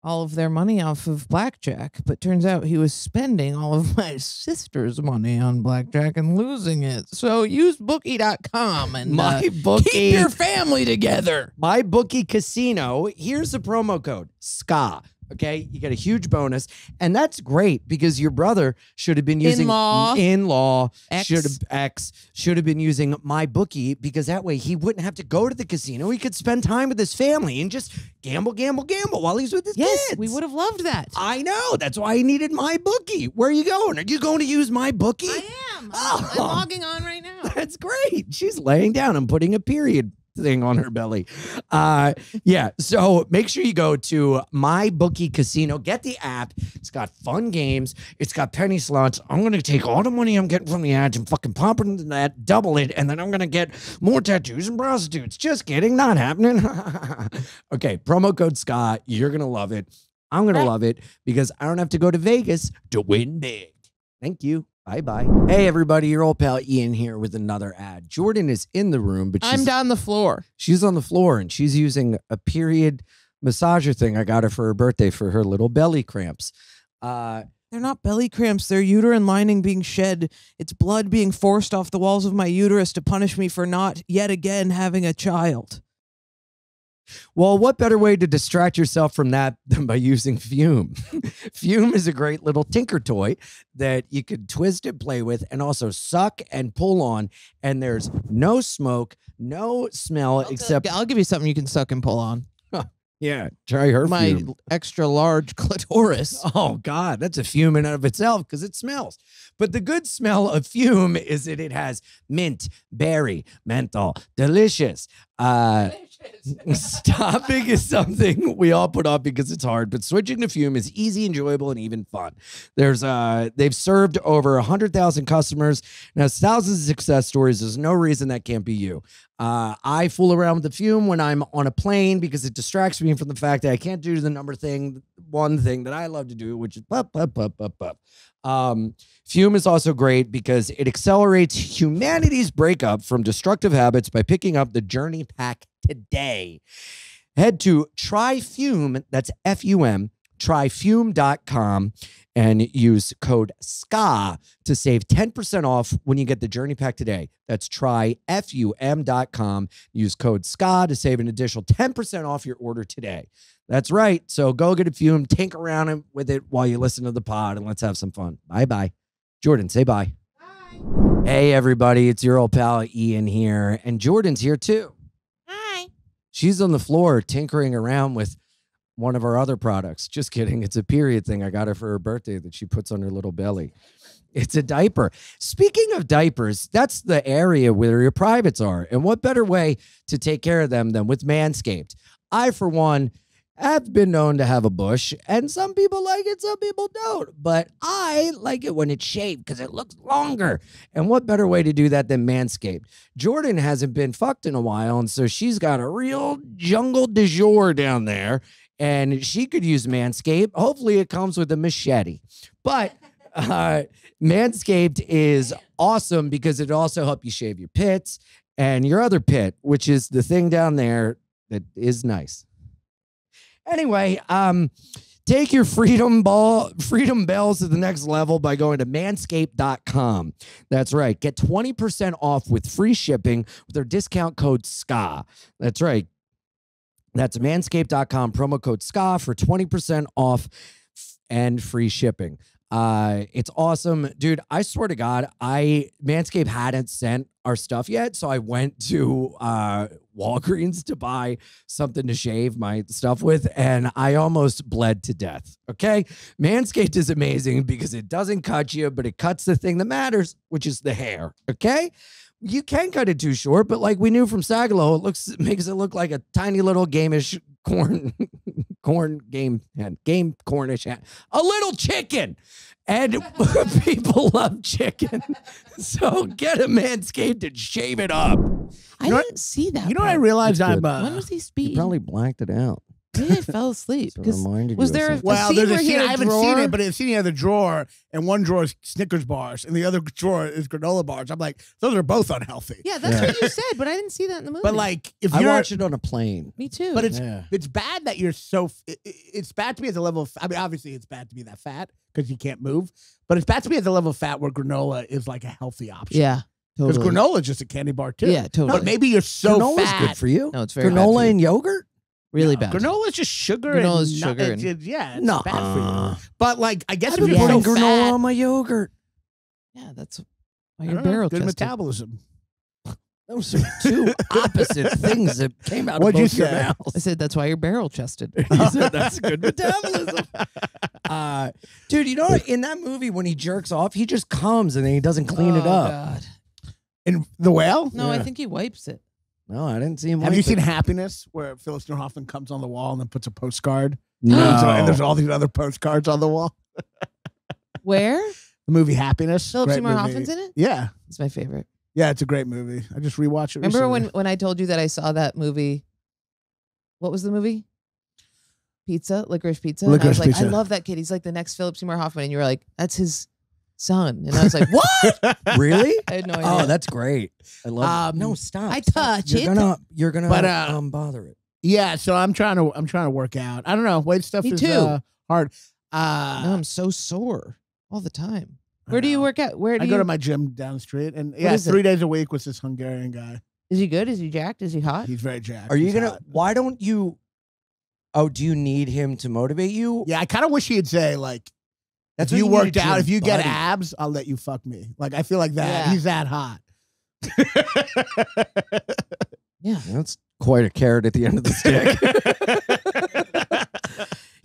all of their money off of blackjack but turns out he was spending all of my [LAUGHS] sister's money on blackjack and losing it so use bookie.com and my uh, bookie. keep your family together My bookie casino. Here's the promo code SKA. Okay, you get a huge bonus, and that's great because your brother should have been using In-law. in law X. should have X should have been using my bookie because that way he wouldn't have to go to the casino. He could spend time with his family and just gamble, gamble, gamble while he's with his yes kids. we would have loved that I know. That's why I needed my bookie. Where are you going? Are you going to use my bookie? i am Oh. i'm logging on right now [LAUGHS] That's great. She's laying down and putting a period thing on her belly. Uh yeah, so make sure you go to my bookie casino, get the app. It's got fun games, it's got penny slots. I'm going to take all the money I'm getting from the ads and fucking pop it into that, double it, and then I'm going to get more tattoos and prostitutes. Just kidding, not happening. [LAUGHS] okay, promo code SKA, you're going to love it. I'm going to love it because I don't have to go to Vegas to win big. Thank you. Bye bye. Hey, everybody, your old pal Ian here with another ad. Jordan is in the room, but i'm down the floor she's on the floor and she's using a period massager thing I got her for her birthday for her little belly cramps. Uh, They're not belly cramps. They're uterine lining being shed. It's blood being forced off the walls of my uterus to punish me for not yet again having a child. Well, what better way to distract yourself from that [LAUGHS] than by using Fume? [LAUGHS] Fume is a great little tinker toy that you could twist and play with and also suck and pull on. And there's no smoke, no smell except, I'll give you something you can suck and pull on. [LAUGHS] yeah, try her my Fume. extra large clitoris. Oh God, that's a fume in and of itself because it smells. But the good smell of fume is that it has mint, berry, menthol, delicious. Uh, stopping is something we all put off because it's hard, but switching to fume is easy, enjoyable, and even fun. There's uh, they've served over hundred thousand customers and has thousands of success stories. There's no reason that can't be you. Uh, I fool around with the fume when I'm on a plane because it distracts me from the fact that I can't do the number thing, one thing that I love to do, which is pup, pup, pup, pup, pup. Um, Fume is also great because it accelerates humanity's breakup from destructive habits by picking up the Journey Pack today. Head to tryfum, that's F U M, tryfum.com and use code SKA to save 10% off when you get the Journey Pack today. That's tryfum.com. Use code SKA to save an additional 10% off your order today. That's right. So go get a fume, tinker around with it while you listen to the pod, and let's have some fun. Bye bye. Jordan, say bye. Hey, everybody. It's your old pal Ian here, and Jordan's here too. Hi. She's on the floor tinkering around with one of our other products. Just kidding. It's a period thing I got her for her birthday that she puts on her little belly. It's a diaper. Speaking of diapers, that's the area where your privates are. And what better way to take care of them than with Manscaped? I, for one, have been known to have a bush, and some people like it, some people don't. But I like it when it's shaved because it looks longer. And what better way to do that than Manscaped? Jordan hasn't been fucked in a while, and so she's got a real jungle du jour down there, and she could use Manscaped. Hopefully, it comes with a machete. But uh, Manscaped is awesome because it also help you shave your pits and your other pit, which is the thing down there that is nice. Anyway, um, take your freedom ball, freedom bells to the next level by going to manscaped.com. That's right. Get 20% off with free shipping with our discount code SKA. That's right. That's manscaped.com, promo code SKA for 20% off and free shipping. Uh, it's awesome, dude. I swear to God, I Manscaped hadn't sent our stuff yet, so I went to uh Walgreens to buy something to shave my stuff with, and I almost bled to death. Okay, Manscaped is amazing because it doesn't cut you, but it cuts the thing that matters, which is the hair. Okay. You can cut it too short, but like we knew from Sagalo, it looks it makes it look like a tiny little gamish corn [LAUGHS] corn game hen, game cornish hen, a little chicken. And [LAUGHS] people love chicken. [LAUGHS] So get a manscaped and shave it up. I You know what- didn't see that. You know what I realized? That's I'm. good. Uh, when was he You speaking? probably blacked it out. Maybe I fell asleep. So it 'cause was you of there a- something. well, scene there's a where he scene. had I a haven't seen drawer? it, but I've seen the other drawer, and one drawer is Snickers bars, and the other drawer is granola bars. I'm like, those are both unhealthy. yeah, that's Yeah. what you said, but I didn't see that in the movie. But like, if I you're, watched it on a plane. me too. but it's Yeah. it's bad that you're so. It, it- it's bad to be at the level of. I mean, obviously, it's bad to be that fat because you can't move. But it's bad to be at the level of fat where granola is like a healthy option. yeah, because totally. granola is just a candy bar too. Yeah, totally. But maybe you're so Granola's fat. good for you. No, it's very Granola you. and yogurt? Really No, bad. Granola is just sugar. Granola and is nu- sugar it's- and- yeah, it's No. bad for you. But like, I guess I've if you're putting so granola fat, on my yogurt. Yeah, that's why I your don't know, barrel good chested. metabolism. [LAUGHS] Those are two opposite [LAUGHS] things that came out What'd of you both your say? I said that's why you're barrel chested. He [LAUGHS] said that's good metabolism. Uh, dude, you know what? In that movie, when he jerks off, he just comes and then he doesn't clean it Oh, up. God. And the whale. No, I think he wipes it. No, I didn't see him. Have you wipe seen it. Happiness, where Philip Seymour Hoffman comes on the wall and then puts a postcard? No. And there's all these other postcards on the wall. [LAUGHS] Where? The movie Happiness. Philip Seymour. Hoffman's in it. Yeah, It's my favorite. yeah, it's a great movie. I just rewatched it. Remember when recently. when I told you that I saw that movie? What was the movie? Pizza, licorice pizza. and I was like, I love that kid. He's like the next Philip Seymour Hoffman, and you were like, that's his son, and I was like, what? [LAUGHS] really? I had no idea. Oh, that's great. I love. Um, no, stop. I stop. touch you're it. Gonna, you're gonna But, uh, um bother it. Yeah, so I'm trying to I'm trying to work out. I don't know. Weight stuff Me is too. Uh, hard. Uh, no, I'm so sore all the time. Where do you know. work at? Where do I you? go to my gym down the street, and yeah, is it? three days a week with this Hungarian guy. is he good? Is he jacked? Is he hot? He's very jacked. Are you He's gonna? hot. Why don't you? Oh, do you need him to motivate you? Yeah, I kind of wish he'd say like, That's if what you worked out, if you get abs, I'll let you fuck me. Like I feel like that. Yeah. He's that hot. [LAUGHS] Yeah. That's quite a carrot at the end of the stick.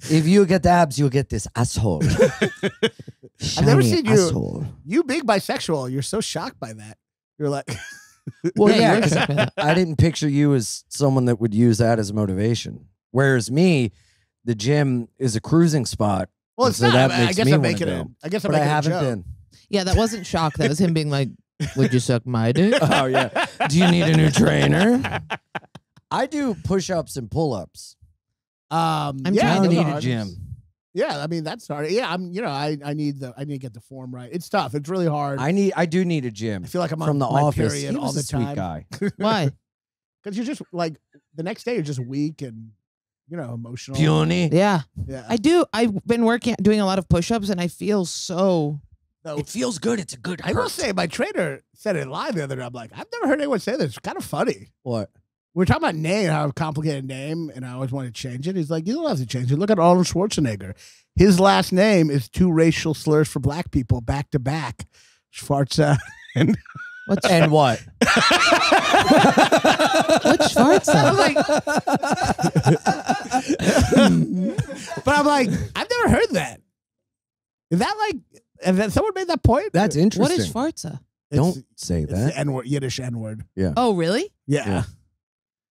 [LAUGHS] if you get abs, you'll get this asshole. [LAUGHS] I've never seen you- Asshole. you big bisexual. You're so shocked by that. You're like, Well, Yeah, yeah, you were 'cause shocked by that. I didn't picture you as someone that would use that as motivation. Whereas me, the gym is a cruising spot. Well, it's so not. that I makes guess me I'm wanna making go. it. I guess I'm But making a haven't joke. been. Yeah, that wasn't shock. That was him being like, [LAUGHS] "Would you suck my dick?" [LAUGHS] Oh yeah. Do you need a new trainer? [LAUGHS] I do push-ups and pull-ups. Um, I'm yeah, I trying to need a gym. Yeah, I mean that's hard. Yeah, I'm. You know, I I need the I need to get the form right. It's tough. It's really hard. I, I need. I do need a gym I feel like I'm from on the my office. period He all was the a sweet time. guy. Why? Because you're just like the next day you're just weak and you know emotional. Puny. Yeah, Yeah. I do. I've been working, doing a lot of push-ups, and I feel so. No, It feels good. It's a good. I will hurt. say my trainer said it live the other day. I'm like, I've never heard anyone say this. It's kind of funny. what? We are talking about name, how complicated name, and I always want to change it. He's like, you don't have to change it. Look at Arnold Schwarzenegger. His last name is two racial slurs for black people back to back. Schwarza [LAUGHS] and What's And what? what's Schwarza? I was like, but I'm like, I've never heard that. Is that like, has that someone made that point? That's interesting. What is Schwarza? It's- Don't say it's that. the N word, Yiddish N word. Yeah. Oh, really? Yeah. Yeah.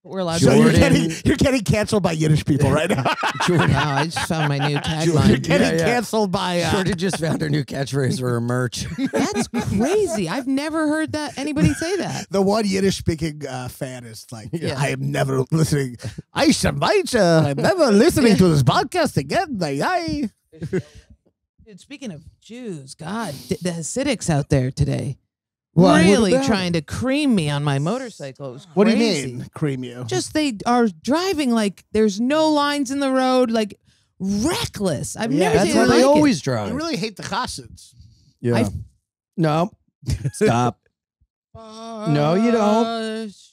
We're allowed So to. you're Jordan. getting you're getting canceled by Yiddish people right now. [LAUGHS] Wow, I just found my new [LAUGHS] tagline. you're tagline. getting Yeah, yeah. canceled by. Uh, Jordan just found her new catchphrase for her merch. [LAUGHS] That's crazy. I've never heard that anybody say that. the one Yiddish speaking uh, fan is like, Yeah. I am never listening. I invite you. I'm never listening to this podcast again. Like, I. Dude, speaking of Jews, God, the Hasidics out there today What? really What about trying to cream me on my motorcycle. It was What do you crazy. mean, cream you? Just they are driving like there's no lines in the road, like reckless. I've Yeah, never That's seen how anything they like it. always drive. you really hate the Chassids. yeah. I- no. [LAUGHS] Stop. No, you don't. Hush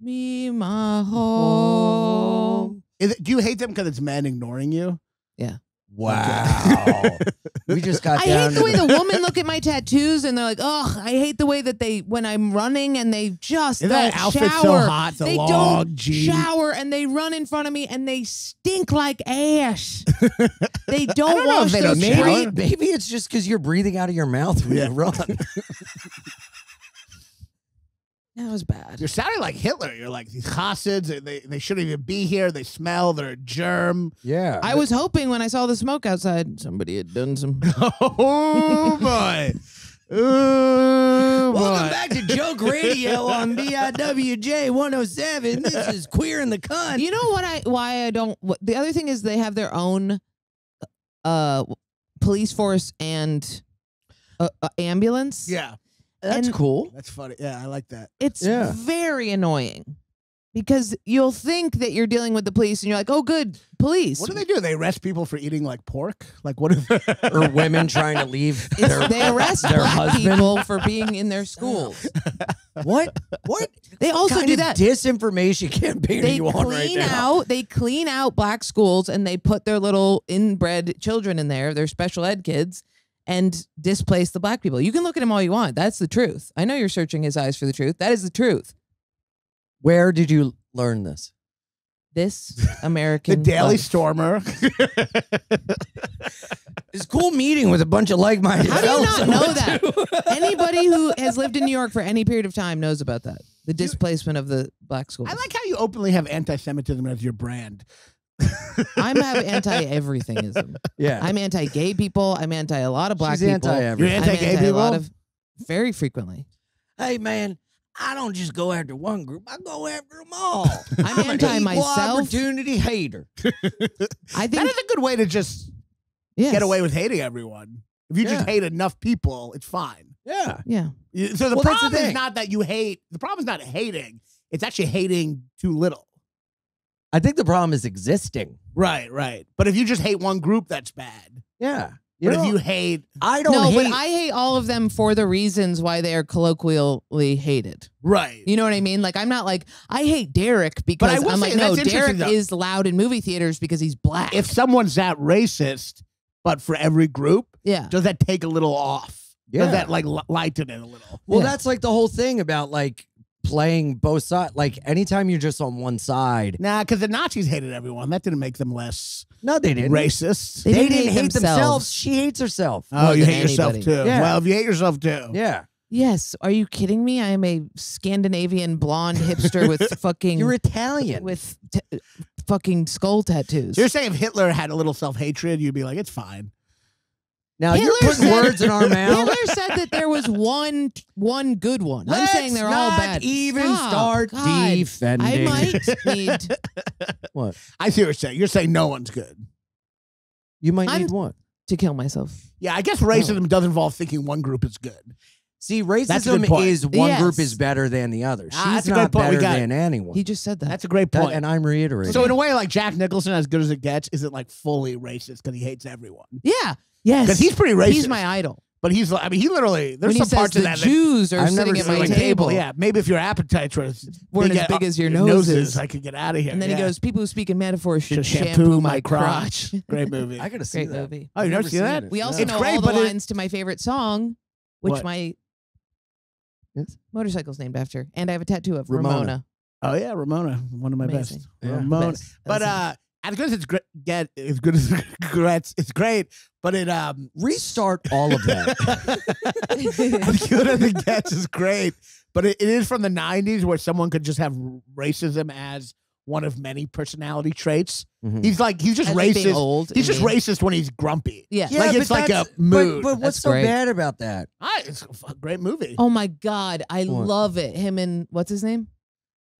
Me, my oh. home. Is it, do you hate them because it's men ignoring you? Wow. we just got [LAUGHS] I down hate the way the women [LAUGHS] look at my tattoos and they're like, "Ugh!" I hate the way that they when I'm running and they just Is that don't outfit shower. so hot? The they long don't jeans. shower and they run in front of me and they stink like ass. [LAUGHS] they don't, don't know if wash they their don't maybe, shower. feet. maybe it's just because you're breathing out of your mouth when Yeah. you run. That was bad. You're sounding like Hitler. You're like these Chassids. They, they they shouldn't even be here. They smell. They're a germ. yeah. I was hoping when I saw the smoke outside, somebody had done some. [LAUGHS] oh [LAUGHS] boy. Oh boy. Welcome back to Joke Radio on BIWJ 107. This is Queer in the Cunt. You know what I why I don't what, the other thing is they have their own uh police force and uh, uh, ambulance. Yeah, That's and- cool. that's funny. Yeah, I like that. It's Yeah. very annoying because you'll think that you're dealing with the police and you're like, "Oh good, police." What do they do? They arrest people for eating like pork? Like what? Is Or women trying to leave [LAUGHS] their, they arrest their black husband. people for being in their [LAUGHS] schools. What? What? They also kind do of that. disinformation campaign are they you on right clean now? out they clean out black schools and they put their little inbred children in there their special ed kids and displace the black people you can look at him all you want that's the truth i know you're searching his eyes for the truth that is the truth Where did you learn this? this [LAUGHS] American the Daily life. Stormer? It's a cool meeting with a bunch of like-minded How do you not know that? [LAUGHS] anybody who has lived in new york for any period of time knows about that the displacement of the black schools I like how you openly have anti-Semitism as your brand. I'm have [LAUGHS] anti-everythingism yeah. i'm anti-gay people i'm anti a lot of black She's people anti-everything. You're I'm anti-gay anti a lot of very frequently hey man, I don't just go after one group. I go after them all. [LAUGHS] I'm an anti equal myself. opportunity hater. [LAUGHS] i That think is a good way to just yes. get away with hating everyone. If you just Yeah. hate enough people, it's fine. Yeah. yeah You- So the Well, that's the problem is thing. not that you hate. The problem is not hating. It's actually hating too little. I think the problem is existing. Right, right. But if you just hate one group, that's bad. Yeah. but know, if you hate, I don't no, hate. but I hate all of them for the reasons why they are colloquially hated. right, You know what I mean? Like I'm not like I hate Derek because I will I'm say like no, Derek though. is loud in movie theaters because he's black. if someone's that racist, but for every group, yeah, does that take a little off? Yeah. Does that like lighten it a little? well, Yeah. that's like the whole thing about like playing both sides. Like anytime you're just on one side. Nah, because the Nazis hated everyone. That didn't make them less No, they didn't. racist. They They, didn't didn't hate hate themselves. themselves. She hates herself. oh, you than hate yourself too. Yeah. Well, if you hate yourself too, Yeah. yes. Are you kidding me? I am a Scandinavian blonde hipster with [LAUGHS] fucking You're Italian. with t- fucking skull tattoos. So you're saying if Hitler had a little self hatred, you'd be like, it's fine. Now you're putting said- words in our [LAUGHS] mouth. Hitler said that there was one one good one. I'm saying they're all not bad. even Stop. start God. defending. I might need. [LAUGHS] What? I see what you're saying. You're saying no one's good. You might I'm- need one. to kill myself. Yeah, I guess racism does involve thinking one group is good. See, racism is one group is better than the other. She's Ah, that's a good not point. Better got it. than anyone. He just said that. That's a great That- and I'm reiterating. so in a way, like Jack Nicholson, as good as it gets, isn't like fully racist because he hates everyone. yeah. Yes. Because he's pretty racist. He's my idol. but he's like, I mean, he literally there's when some parts of that. that- Jews are I've sitting at my seen like, table. Yeah, maybe if your appetites were Weren't as big as your noses, noses. I could get out of here. And then yeah. he goes, "People who speak in metaphors should Should shampoo, my crotch." [LAUGHS] Great movie. I gotta see Great that. movie. Oh, you never never seen that? it. We also It's know great, all the but it- lines to my favorite song, which What? my Yes. motorcycle's named after, and I have a tattoo of Ramona. Ramona. Oh yeah, Ramona, one of my Amazing. best. Yeah. Ramona. Best. But uh, as good as it's great, get as good as [LAUGHS] it gets, it's great. But it um, Restart all of that. [LAUGHS] as good as it gets is great. But it, it is from the '90s where someone could just have racism as one of many personality traits. Mhm. He's like he's just As like being racist. old He's just mean. racist when he's grumpy. Yeah. Like, but it's like a that's- but- mood. But, what's That's so great. bad about that? Ah, it's a great movie. Oh my god, I What? love it. Him and what's his name?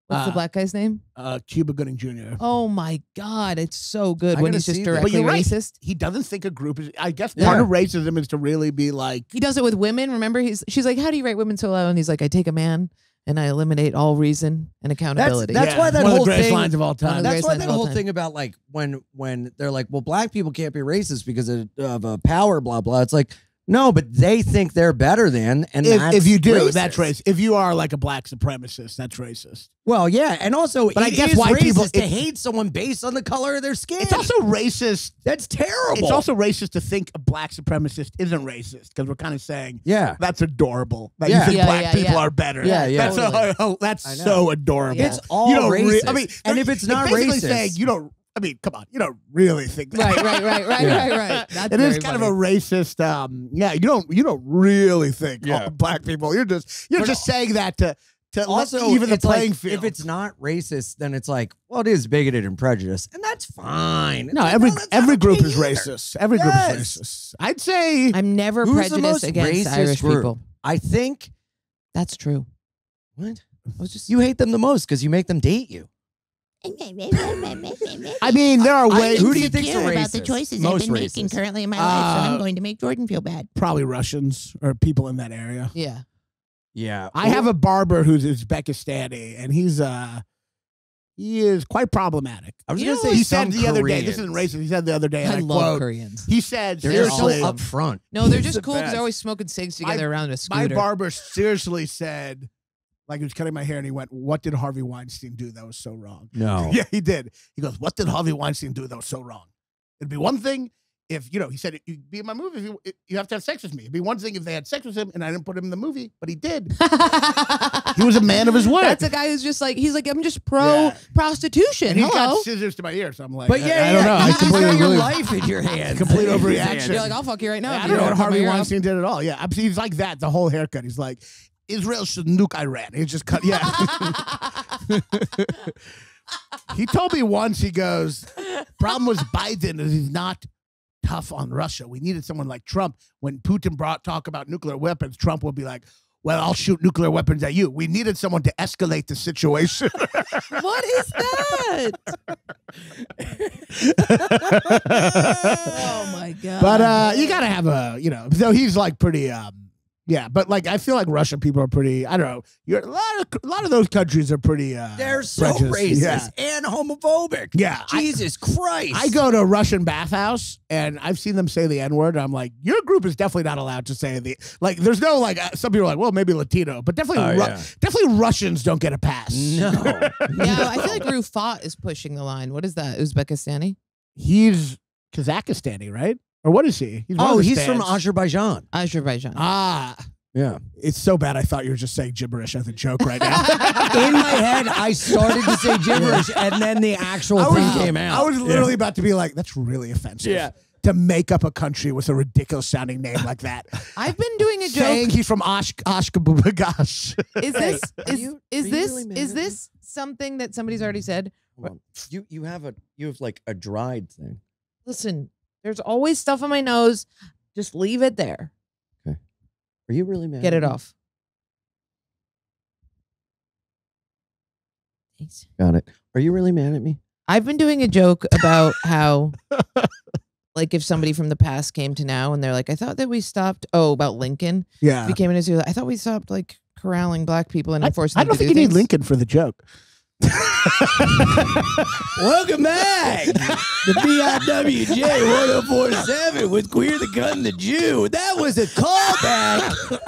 What's the Uh, black guy's name? Uh, Cuba Gooding Jr. Oh my god, it's so good I when he's just see. But directly you're right. racist. He doesn't think a group is. I guess Yeah. part of racism is to really be like. He does it with women. Remember, he's she's like, "How do you rate women so low?" And he's like, "I take a man and I eliminate all reason and accountability." That's why that one of whole the greatest thing- lines of all time. of That's why lines that whole thing about like when when they're like, well, black people can't be racist because of, of a power, blah blah. It's like no, but they think they're better than, and if, if you do, racist. that's racist. If you are like a black supremacist, that's racist. Well, yeah, and also, But I guess is white people- to hate someone based on the color of their skin. It's also racist. that's terrible. It's also racist to think a black supremacist isn't racist because we're kind of saying yeah. that's adorable. That Yeah. you think Yeah, black yeah, people are better. Yeah, yeah. That's, Totally. so, [LAUGHS] oh, that's so adorable. It's all you re- I mean, and if it's not racist, saying you don't. I mean, come on, you don't really think that. right, right, right, right, Yeah. right, right. That's It is kind funny. of a racist. Um, yeah, you don't you don't really think Yeah. all black people. You're just you're But just saying that to to also let even the it's like, playing field. If it's not racist, then it's like, well, it is bigoted and prejudiced, and that's fine. no, It's like, every that's not every group okay is either. racist. Every Yes. group is racist. I'd say I'm never Who's the prejudiced most against Irish group? people. I think That's true. what I was just you hate them the most because you make them date you. [LAUGHS] I mean there are ways. who do you think a about the racist? choices Most I've been making racist. currently in my life, so Uh, I'm going to make Jordan feel bad. probably Russians or people in that area. yeah. Yeah, I have a barber who's Uzbekistani, and he's uh he is quite problematic. I was gonna say he some said the other day. This isn't racist. He said the other day. I I, love quote, Koreans. He said They're so upfront. No, they're just the cool because they're always smoking cigs My- together around a scooter. my barber seriously said, like he was cutting my hair, and he went, "What did Harvey Weinstein do that was so wrong?" No. [LAUGHS] Yeah, he did. He goes, "What did Harvey Weinstein do that was so wrong?" It'd be one thing if you know. He said, "You'd be in my movie. If you, you have to have sex with me." It'd be one thing if they had sex with him, and I didn't put him in the movie, but he did. [LAUGHS] He was a man of his word. That's a guy who's just like he's like I'm just pro Yeah. prostitution. and he's Hello. got scissors to my ear, so I'm like, But I- yeah, I, yeah, don't know. I He's completely got your really- life in your hands. Complete overreaction. hands. You're like I'll fuck you right now. Yeah, if I you don't know what wanna cut my Harvey ear off." Weinstein did at all. Yeah, I'm- he's like that. The whole haircut. He's like, Israel should nuke Iran. He just cut. Yeah. [LAUGHS] he told me once. He goes, problem was Biden is he's not tough on Russia. We needed someone like Trump. When Putin brought talk about nuclear weapons, Trump would be like. Well, I'll shoot nuclear weapons at you. We needed someone to escalate the situation. [LAUGHS] what is that? [LAUGHS] oh my god. But uh, you gotta have a, you know. So he's like pretty, um, yeah. But like, I feel like Russian people are pretty. I don't know. You're a lot of a lot of those countries are pretty. Uh, They're so prejudiced. racist Yeah. and homophobic. Yeah, I- Jesus Christ. I go to a Russian bathhouse and I've seen them say the N word. I'm like, your group is definitely not allowed to say the like. There's no like. Uh, some people are like, well, maybe Latino, but definitely, Oh, Ru- yeah. definitely Russians don't get a pass. No. [LAUGHS] yeah, I feel like Rufat is pushing the line. What is that? Uzbekistani? he's Kazakhstani, right? Or what is he? He's one Oh, of the he's from stands. Azerbaijan. Azerbaijan. Ah, Yeah. it's so bad. I thought you were just saying gibberish as a joke right now. [LAUGHS] In my head, I started to say gibberish, and then the actual I thing was, came out. I was literally about to be like, that's really offensive. Yeah. To make up a country with a ridiculous sounding name like that. I've been doing a joke. Saying joke. he's from Osh Oshkabubagash. Is [LAUGHS] this are is, you- is you this really mad is at me? this something that somebody's already said? Hold on. You you have a you have like a dried thing. Listen, there's always stuff on my nose. Just leave it there. Okay. Are you really mad? Get it off. Thanks. Got it. Are you really mad at me? I've been doing a joke about how like if somebody from the past came to now and they're like, I thought that we stopped. Oh, about Lincoln. Yeah. If he came in and said, I thought we stopped like corralling black people and I, enforcing I don't think do you need. Lincoln for the joke. Welcome back to BIWJ 1047 with Queer the Gun the Jew. That was a callback.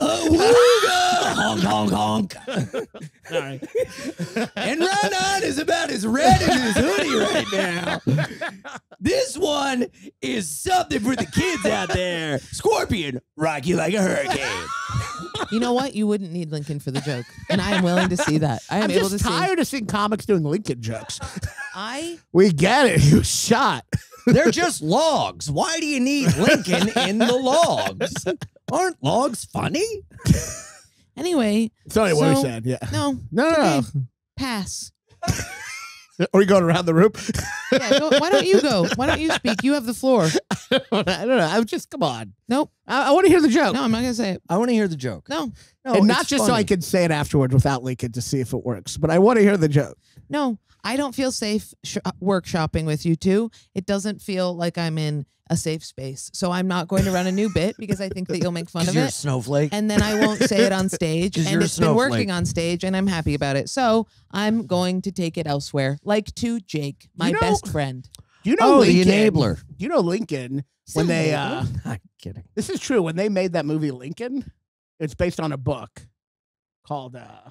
Awooga! [LAUGHS] Honk, honk, honk. Alright. And Raanan is about as red as his hoodie right now. This one is something for the kids out there. Scorpion, rock you like a hurricane. You know what? You wouldn't need Lincoln for the joke, and I am willing to see that. I am able to see that. I'm able just to tired of seeing comics doing Lincoln jokes. I we get it. You shot. They're just logs. Why do you need Lincoln in the logs? Aren't logs funny? anyway. Sorry, what we So- said. Yeah. No, No, no, no. pass. Are we going around the room? Yeah, go, why don't you go? Why don't you speak? You have the floor. [LAUGHS] I don't know. I was just come on. Nope. I, I want to hear the joke. No, I'm not gonna say it. I want to hear the joke. No, No, and not it's just so I can say it afterwards without Lincoln to see if it works, but I want to hear the joke. no. I don't feel safe sh- uh, workshopping with you two. It doesn't feel like I'm in a safe space. So I'm not going to run a new bit because I think that you'll make fun [LAUGHS] of you're a it. snowflake. and then I won't say it on [LAUGHS] stage. and you're a it's been working on stage, and I'm happy about it. So I'm going to take it elsewhere, like to Jake, my know- best friend. [LAUGHS] You know oh, the Lincoln? enabler. You know Lincoln when they? uh Not kidding. This is true. When they made that movie Lincoln, it's based on a book called uh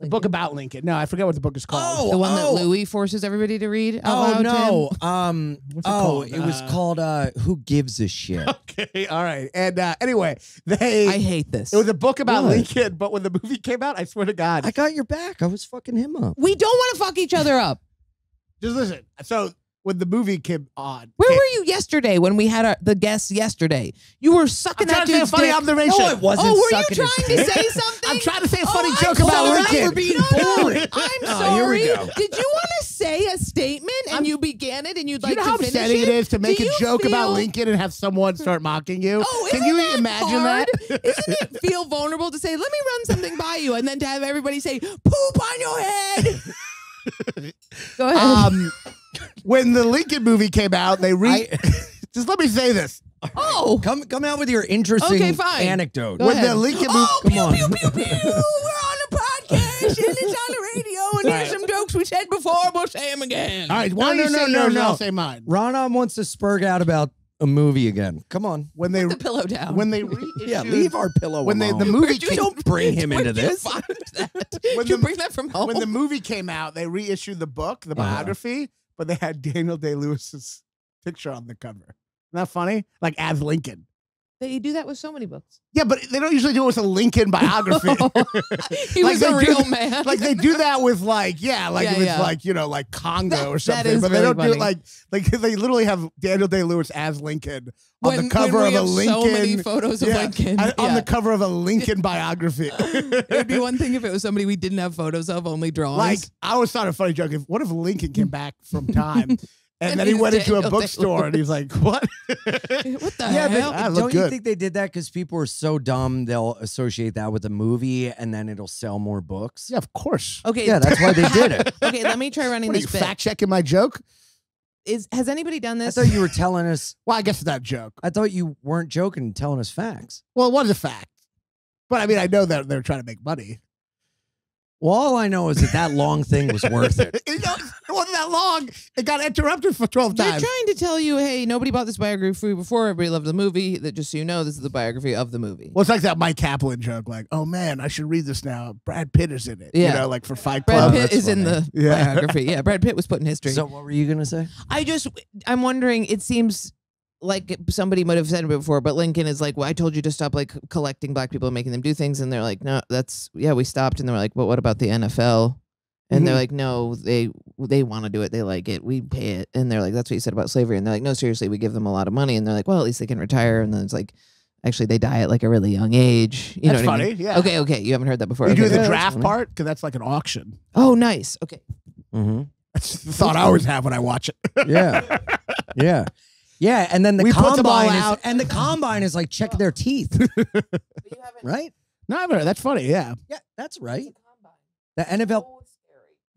the book about Lincoln. No, I forget what the book is called. Oh, the one oh. that Louis forces everybody to read. out Oh loud him? no. Um. What's it oh, called? it was Uh, called. Uh. Who gives a shit? [LAUGHS] Okay, all right. And uh anyway, they I hate this. it was a book about What? Lincoln, but when the movie came out, I swear to God, I got your back. I was fucking him up. we don't want to fuck each other up. just listen. So when the movie came on, Where were you yesterday when we had our, the guests yesterday? You were I'm sucking trying that to say a dude's funny dick. observation. No, it wasn't. Oh, were you trying to say something? I'm trying to say a funny Oh, joke I'm about sorry. Lincoln. We're being No, no, boring. I'm [LAUGHS] Oh, sorry. go. Did you want to say a statement and I'm- you began it and you'd Do you like know how to finish upsetting it is to make a joke about Lincoln and have someone start mocking you? Oh, Can isn't you that imagine hard? that? [LAUGHS] Isn't it feel vulnerable to say, "Let me run something by you," and then to have everybody say, "Poop on your head"? [LAUGHS] Go ahead. um, when the Lincoln movie came out, they re. [LAUGHS] just let me say this: oh, Come, come out with your interesting Okay, fine. anecdote. Go when ahead. the Lincoln movie, oh, come pew, on. pew, pew, pew. We're on a podcast and it's on the radio, and here's Right. some jokes we said before. We'll say them again. all right, why No, don't no, you say no, yours and no. I'll say mine. Raanan wants to spurg out about a movie again. Come on. When they Put the pillow down. when they [LAUGHS] reissued, Yeah, leave our pillow when they alone. the movie Where'd you- came, Don't bring him Where'd into you this. find that? When Did you the- bring that from home? when the movie came out, they reissued the book, the Uh-huh. biography, but they had Daniel Day Lewis's picture on the cover. Isn't that funny? Like as Lincoln. They do that with so many books. Yeah, but they don't usually do it with a Lincoln biography. [LAUGHS] Oh, [LAUGHS] he Like was a do- real man. like they do that with like yeah, like Yeah, it's yeah. like you know like Congo That- or something, but they don't do it like like [LAUGHS] they literally have Daniel Day Lewis as Lincoln on when, the cover when we of a have Lincoln. so many photos of yeah, Lincoln. on- on the cover of a Lincoln biography. it would be one thing if it was somebody we didn't have photos of, only drawings. like I always thought a funny joke. If what if Lincoln came back from time? And, And then he he's went into a [LAUGHS] bookstore and he's like, "What?" [LAUGHS] what the Yeah, hell? I but look don't you good. think they did that because people are so dumb they'll associate that with a movie and then it'll sell more books? yeah, of course. okay, Yeah, that's why they [LAUGHS] did it. okay, let me try running What are this you bit. fact checking my joke? Is has anybody done I this? thought you were telling us. Well, I guess that joke. I thought you weren't joking telling us facts. Well, it was a fact, but I mean, I know that they're trying to make money. Well, all I know is that that long thing was worth it. [LAUGHS] You know, it wasn't that long. It got interrupted for twelve They're times. trying to tell you, hey, nobody bought this biography before. Everybody loved the movie. That just so you know, this is the biography of the movie. Well, it's like that Mike Kaplan joke, like, "Oh man, I should read this now." Brad Pitt is in it. Yeah. you know, like for Fight Brad Pitt that's is in the Yeah. biography. Yeah, Brad Pitt was put in history. So, what were you gonna say? I just, I'm wondering. It seems like somebody might have said it before, but Lincoln is like, "Well, I told you to stop like collecting black people and making them do things," and they're like, "No, that's yeah, we stopped." And they're like, "But what about the NFL?" And they're Mhm. like, "No, they they want to do it. They like it. We pay it." And they're like, "That's what you said about slavery." And they're like, "No, seriously, we give them a lot of money." And they're like, "Well, at least they can retire." And then it's like, actually, they die at like a really young age. You That's know what I funny. mean? Yeah. Okay, okay, you haven't heard that before. You Okay, do the good. draft part because that's like an auction. Oh, nice. Okay. Mm-hmm. That's the thought I always have when I watch it. Yeah, [LAUGHS] yeah, yeah. And then the We put them all combine is, out. and the combine is like check their teeth, [LAUGHS] right? no, I've that's funny. Yeah. Yeah, that's right. The NFL,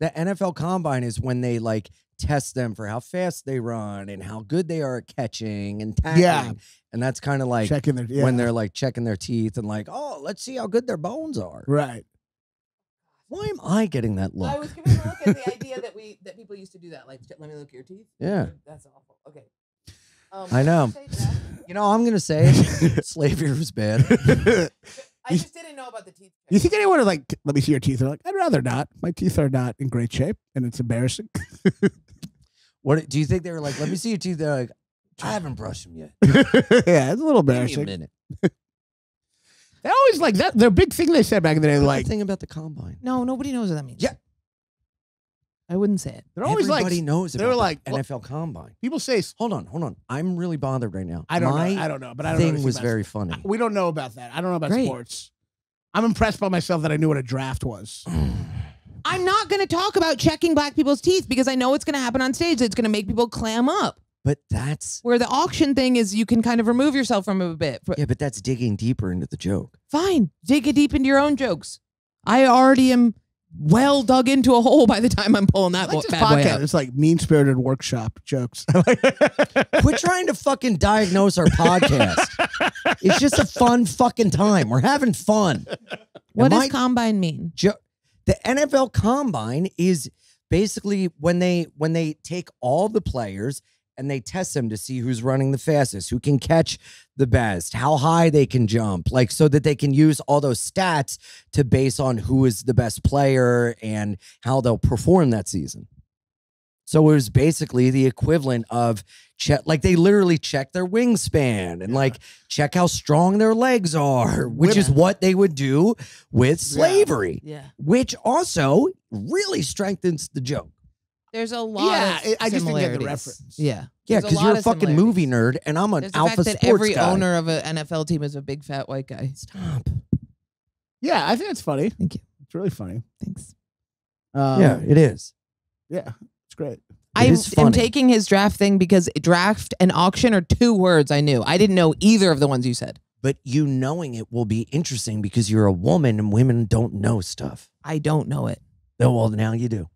the NFL combine is when they like test them for how fast they run and how good they are at catching and tackling. Yeah. And that's kind of like Checking their yeah. when they're like checking their teeth and like, oh, let's see how good their bones are. right. Oh, Why am I getting that look? I was giving a look at the idea that we that people used to do that. Like, let me look at your teeth. Yeah. that's awful. Okay. Um, I know. You know, I'm gonna say [LAUGHS] slavery was bad. [LAUGHS] I just didn't know about the teeth. You think anyone would like let me see your teeth? They're like, I'd rather not. My teeth are not in great shape, and it's embarrassing. [LAUGHS] What do you think they were like? Let me see your teeth. They're like, I haven't brushed them yet. yeah, it's a little Give me a minute. They always like that. Their big thing they said back in the day, Like like thing about the combine. No, nobody knows what that means. Yeah. I wouldn't say it. they're always Everybody like knows they're about like, the well- NFL combine. people say. Hold on, hold on. I'm really bothered right now. I don't My know. I don't know, but I don't know. thing anything was about very sports. funny. We don't know about that. I don't know about Great. sports. I'm impressed by myself that I knew what a draft was. [SIGHS] I'm not going to talk about checking black people's teeth because I know what's going to happen on stage. It's going to make people clam up. But that's Where the auction thing is, you can kind of remove yourself from it a bit. But yeah, but that's digging deeper into the joke. Fine, dig it deep into your own jokes. I already am well dug into a hole by the time I'm pulling that I like this bad boy podcast. out. It's like mean spirited workshop jokes. [LAUGHS] Quit trying to fucking diagnose our podcast. it's just a fun fucking time. We're having fun. What Am does I- combine mean? Jo- the NFL Combine is basically when they when they take all the players and they test them to see who's running the fastest, who can catch the best, how high they can jump, like so that they can use all those stats to base on who is the best player and how they'll perform that season. So it was basically the equivalent of check, like they literally check their wingspan and like check how strong their legs are, [LAUGHS] which is what they would do with slavery Yeah. which also really strengthens the joke. There's a lot Yeah, of I- I just didn't get the similarities. reference. Yeah. Yeah, because you're a fucking movie nerd and I'm an There's the alpha fact that sports every guy. owner of an NFL team is a big fat white guy. Stop. yeah, I think it's funny. Thank you. It's really funny. Thanks. Um, yeah, it is. yeah, it's great. I is am taking his draft thing because draft and auction are two words I knew. I didn't know either of the ones you said. But you knowing it will be interesting because you're a woman and women don't know stuff. I don't know it. Oh, well, now you do.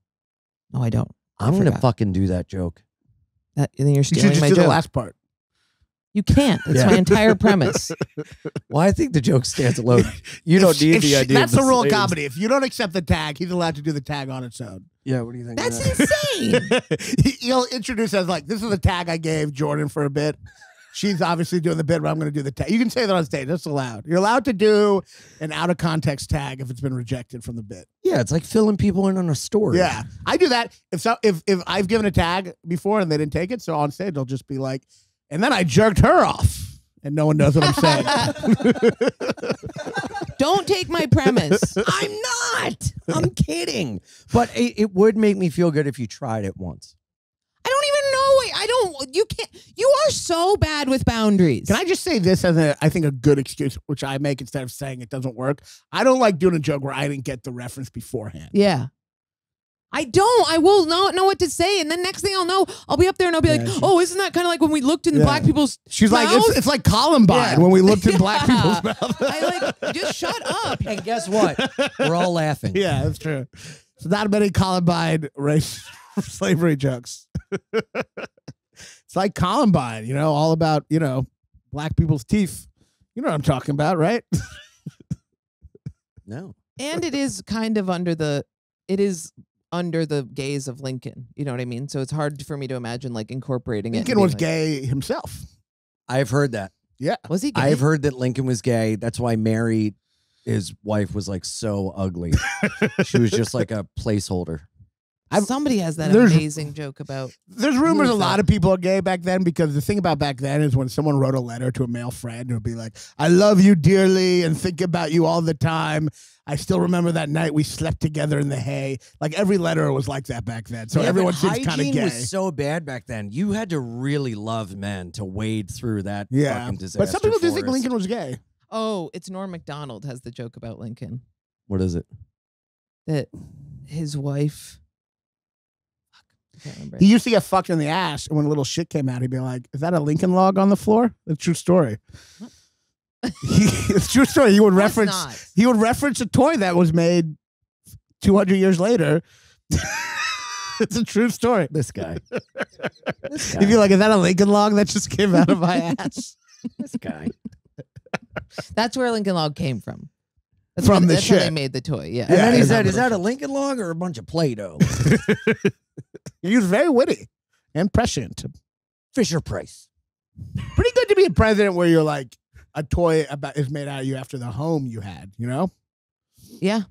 No, I don't. I I'm going to fucking do that joke. That, then you're You should stealing just my do joke. the last part. you can't. That's Yeah. my entire [LAUGHS] premise. Well, I think the joke stands alone. [LAUGHS] You don't If- need if the she- idea. That's the rule of slaves. comedy. If you don't accept the tag, he's allowed to do the tag on its own. Yeah, what do you think? of That's that? insane. [LAUGHS] He'll introduce as like, this is the tag I gave Jordan for a bit. She's obviously doing the bit, but I'm going to do the tag. You can say that on stage. That's allowed. You're allowed to do an out of context tag if it's been rejected from the bit. Yeah, it's like filling people in on a story. Yeah, I do that. If so, if if I've given a tag before and they didn't take it, so on stage they'll just be like, and then I jerked her off, and no one knows what I'm saying. [LAUGHS] don't take my premise. [LAUGHS] I'm not. I'm kidding. But it, it would make me feel good if you tried it once. I don't even know. it. I don't. You can't. You are so bad with boundaries. Can I just say this as a, I think a good excuse, which I make instead of saying it doesn't work. I don't like doing a joke where I didn't get the reference beforehand. Yeah. I don't. I will not know what to say, and then next thing I'll know, I'll be up there and I'll be Yeah, like, she- "Oh, isn't that kind of like when we looked in Yeah. black people's?" She's like, it's, it's like Columbine Yeah. when we looked in [LAUGHS] black people's mouths. I like just shut up. And guess what? We're all laughing. [LAUGHS] yeah, that's true. So not many Columbine race [LAUGHS] slavery jokes. It's like Columbine, you know, all about you know black people's teeth. You know what I'm talking about, right? [LAUGHS] No. And it is kind of under the. It is under the gaze of Lincoln. You know what I mean? So it's hard for me to imagine like incorporating it. Lincoln was like- gay himself. I've heard that. Yeah. Was he? Gay? I've heard that Lincoln was gay. That's why Mary, his wife, was like so ugly. [LAUGHS] she was just like a placeholder. Somebody has that there's- amazing joke about. There's rumors is a lot that? of people are gay back then because the thing about back then is when someone wrote a letter to a male friend, it would be like, I love you dearly and think about you all the time. I still remember that night we slept together in the hay. Like every letter was like that back then. So Yeah, everyone seems kind of hygiene gay. was so bad back then. You had to really love men to wade through that yeah. fucking disaster. But some people do think for. Lincoln was gay. Oh, it's Norm Macdonald has the joke about Lincoln What is it? that his wife. Fuck, I can't remember. He used to get fucked in the ass, and when a little shit came out, he'd be like, "Is that a Lincoln log on the floor?" That's a true story. he, it's a true story. He would course reference. not. He would reference a toy that was made 200 years later. [LAUGHS] it's a true story. This guy. this [LAUGHS] guy. You'd be like, is that a Lincoln log that just came out of my [LAUGHS] ass? this guy. That's where Lincoln Log came from. That's From how- the that's how they shit. made the toy. Yeah. And then he said, "Is that a Lincoln log or a bunch of Play-Doh?" He was very witty and prescient. Fisher Price. Pretty good to be a president where you're like a toy about is made out of you after the home you had. You know, Yeah.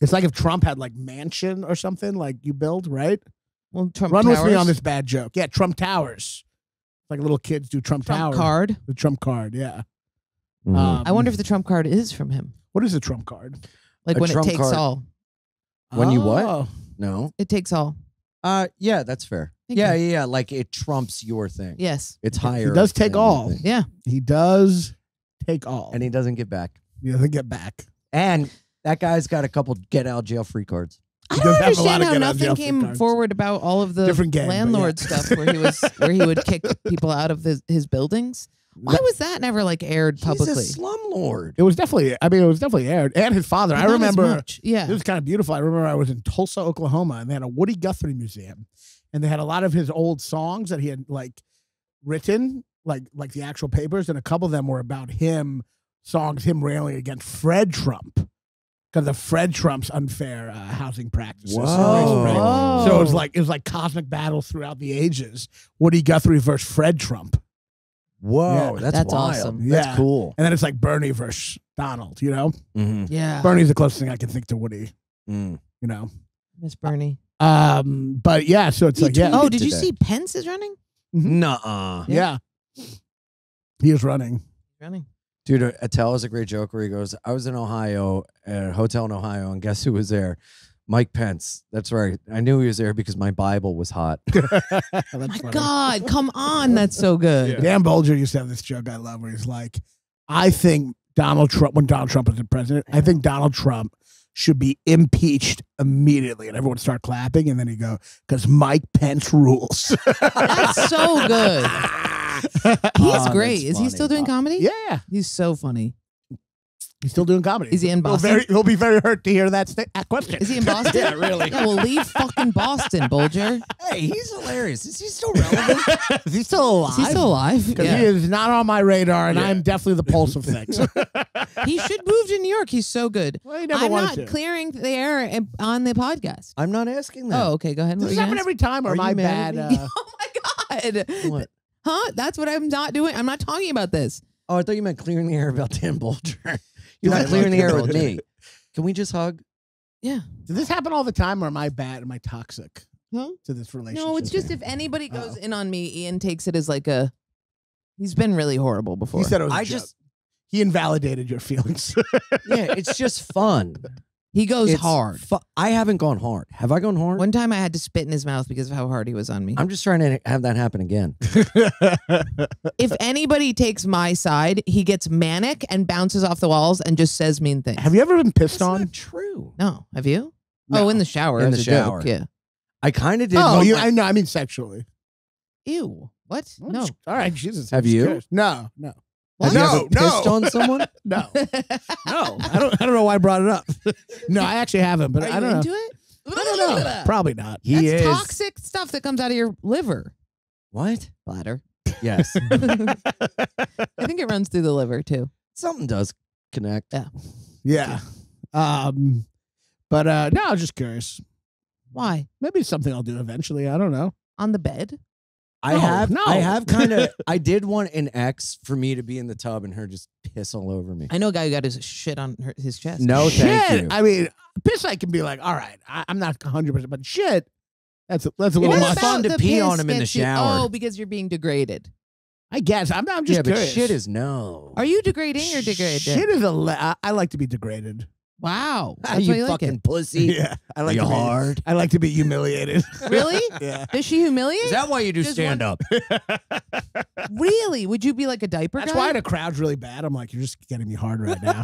it's like if Trump had like mansion or something like you build, right? Well, Trump Run with me on this bad joke. Yeah, Trump Towers. Like little kids do Trump, Trump Tower. card. The Trump card. Yeah. Mhm. Um, I wonder if the Trump card is from him. what is a Trump card? Like A when Trump it takes card. all. When you what? Oh. no. It takes all. Uh, yeah, that's fair. Thank yeah, you. yeah, yeah. Like it trumps your thing. Yes. It's higher. He does take than your all. thing. Yeah. He does take all. and he doesn't get back. he doesn't get back. And that guy's got a couple get out jail free cards. I don't does have a lot understand of how get out of jail nothing free came cards. forward about all of the Different gang, but yeah. landlord stuff where he was where he would kick [LAUGHS] people out of his, his buildings. Why was that never like aired publicly? He's a slumlord. It was definitely. I mean, it was definitely aired. And his father. But I remember. Yeah. It was kind of beautiful. I remember I was in Tulsa, Oklahoma, and they had a Woody Guthrie museum, and they had a lot of his old songs that he had like written, like like the actual papers, and a couple of them were about him songs, him railing against Fred Trump because of Fred Trump's unfair uh, housing practices. and Whoa. So it was like it was like cosmic battles throughout the ages. Woody Guthrie versus Fred Trump, Whoa, Yeah. that's, That's wild. awesome. That's Yeah. cool. and then it's like Bernie versus Donald. You know, Mm-hmm. Yeah. Bernie's the closest thing I can think to Woody. Mm. You know, Miss Bernie. um, but yeah. So it's He like yeah, Oh, tweeted did you today. see Pence is running? Nuh-uh. Yeah. He is running. Running. Dude, uh, Attell has a great joke where he goes, I was in Ohio, at a hotel in Ohio, and guess who was there? Mike Pence. That's right. I knew he was there because my Bible was hot. [LAUGHS] That's [LAUGHS] My funny. God, come on. That's so good. Dan Boulger used to have this joke I love where he's like, I think Donald Trump, when Donald Trump was the president, I think Donald Trump should be impeached immediately. And everyone start clapping. And then he'd go, because Mike Pence rules. [LAUGHS] That's so good. He's Oh, great. that's Is he still doing comedy? yeah. He's so funny. He's still doing comedy. Is he in He'll, Boston? very, he'll be very hurt to hear that, sta- that question. Is he in Boston? [LAUGHS] yeah, really. Yeah, well, leave fucking Boston, Boulger. Hey, he's hilarious. Is he still relevant? [LAUGHS] Is he still alive? Is he still alive? Because Yeah. he is not on my radar, and Yeah. I'm definitely the pulse of things. [LAUGHS] He should move to New York. He's so good. well, he never I'm wanted not to. clearing the air on the podcast. I'm not asking that. Oh, okay. Go ahead. Does What this were happen gonna every time, or Are am you I mad bad? at me? Uh, Oh my god. What? Huh? That's what I'm not doing. I'm not talking about this. Oh, I thought you meant clearing the air about Dan Boulger. You're not clearing the air with me. Can we just hug? Yeah. Does this happen all the time, or am I bad? Am I toxic Huh? to this relationship? No, it's just if anybody oh. goes Uh-oh. in on me, Ian takes it as like a. He's been really horrible before. he said it was. a I joke. just, he invalidated your feelings. yeah, it's just fun. [LAUGHS] he goes It's hard. fu- I haven't gone hard. Have I gone hard? One time I had to spit in his mouth because of how hard he was on me. I'm just trying to have that happen again. [LAUGHS] if anybody takes my side, he gets manic and bounces off the walls and just says mean things. Have you ever been pissed That's on? not true. No, have you? Oh, no. Oh, in the shower. In as the a joke, shower. Yeah. I kind of did. Oh, one- you, I know. I mean sexually. Ew. What? No. all right, Jesus. Have I'm you? curious. No, no, have you No, ever pissed no. on someone? [LAUGHS] no, no. [LAUGHS] I don't. I don't know why I brought it up. no, I actually haven't, but Are I don't into know. it? I don't know. Probably not. He That's is. toxic stuff that comes out of your liver. What? Bladder. Yes. [LAUGHS] I think it runs through the liver too. Something does connect. Yeah. Yeah. Um, but uh, no, I was just curious. Why? Maybe it's something I'll do eventually. I don't know. On the bed? I No, have. no. I have [LAUGHS] kind of. I did want an ex for me to be in the tub and her just piss all over me. I know a guy who got his shit on her, his chest. No, thank shit. you. I mean, piss. I can be like, all right, I, I'm not 100, percent but shit. That's a, that's a little is much. fun to pee on him in the gets you- shower. oh, because you're being degraded. I guess I'm. I'm just yeah, but curious. shit is no. Are you degrading or degraded? Shit is a. Le- I, I like to be degraded. Wow. Are That's you why you fucking it. pussy? [LAUGHS] Yeah, I like you to be, hard? I like to be humiliated. [LAUGHS] Really? [LAUGHS] yeah. Does she humiliate? Is that why you do Just stand up? really? Would you be like a diaper That's guy? why the crowd's really bad. I'm like, you're just getting me hard right now.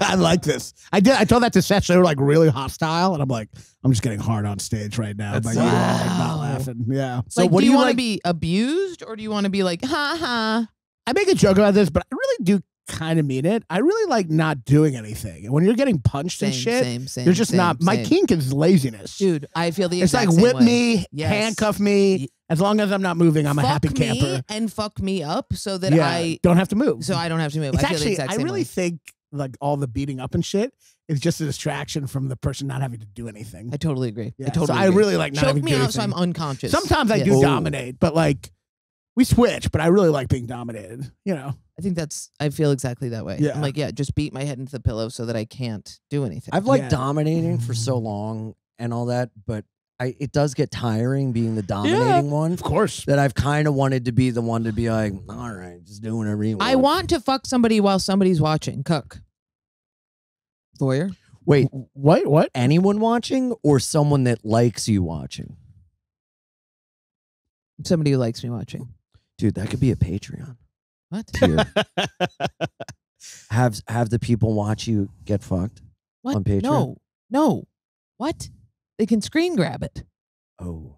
I like this. I did. I told that to Seth. They were like really hostile, and I'm like, I'm just getting hard on stage right now. That's But you are like, not laughing. Yeah. So like, what do do you, you want to like? be abused or do you want to be like, ha ha? I make a joke about this, but I really do kind of mean it. I really like not doing anything. And when you're getting punched Same, and shit, same, same. you're just not. My kink is laziness. dude. I feel the it's like whip way. me, Yes. handcuff me. As long as I'm not moving, I'm a fuck happy me camper. and fuck me up so that yeah, I don't have to move. so I don't have to move. it's I feel the actually, I really way. think like all the beating up and shit is just a distraction from the person not having to do anything. I totally agree. yeah, I totally so I really like not choke having to me out so I'm unconscious. Sometimes I Yes. do Oh. dominate, but like we switch. But I really like being dominated. You know, I think that's I feel exactly that way. Yeah. I'm like, yeah, just beat my head into the pillow so that I can't do anything. I've liked Yeah. dominating for so mm. long and all that, but I it does get tiring being the dominating one. of course. That I've kind of wanted to be the one to be like, all right, just do whatever you want. I want to fuck somebody while somebody's watching. Cook. Lawyer. Wait, What? What? anyone watching or someone that likes you watching? Somebody who likes me watching. Dude, that could be a Patreon What? tier. [LAUGHS] have have the people watch you get fucked. What? On Patreon? No. No. What? They can screen grab it. Oh,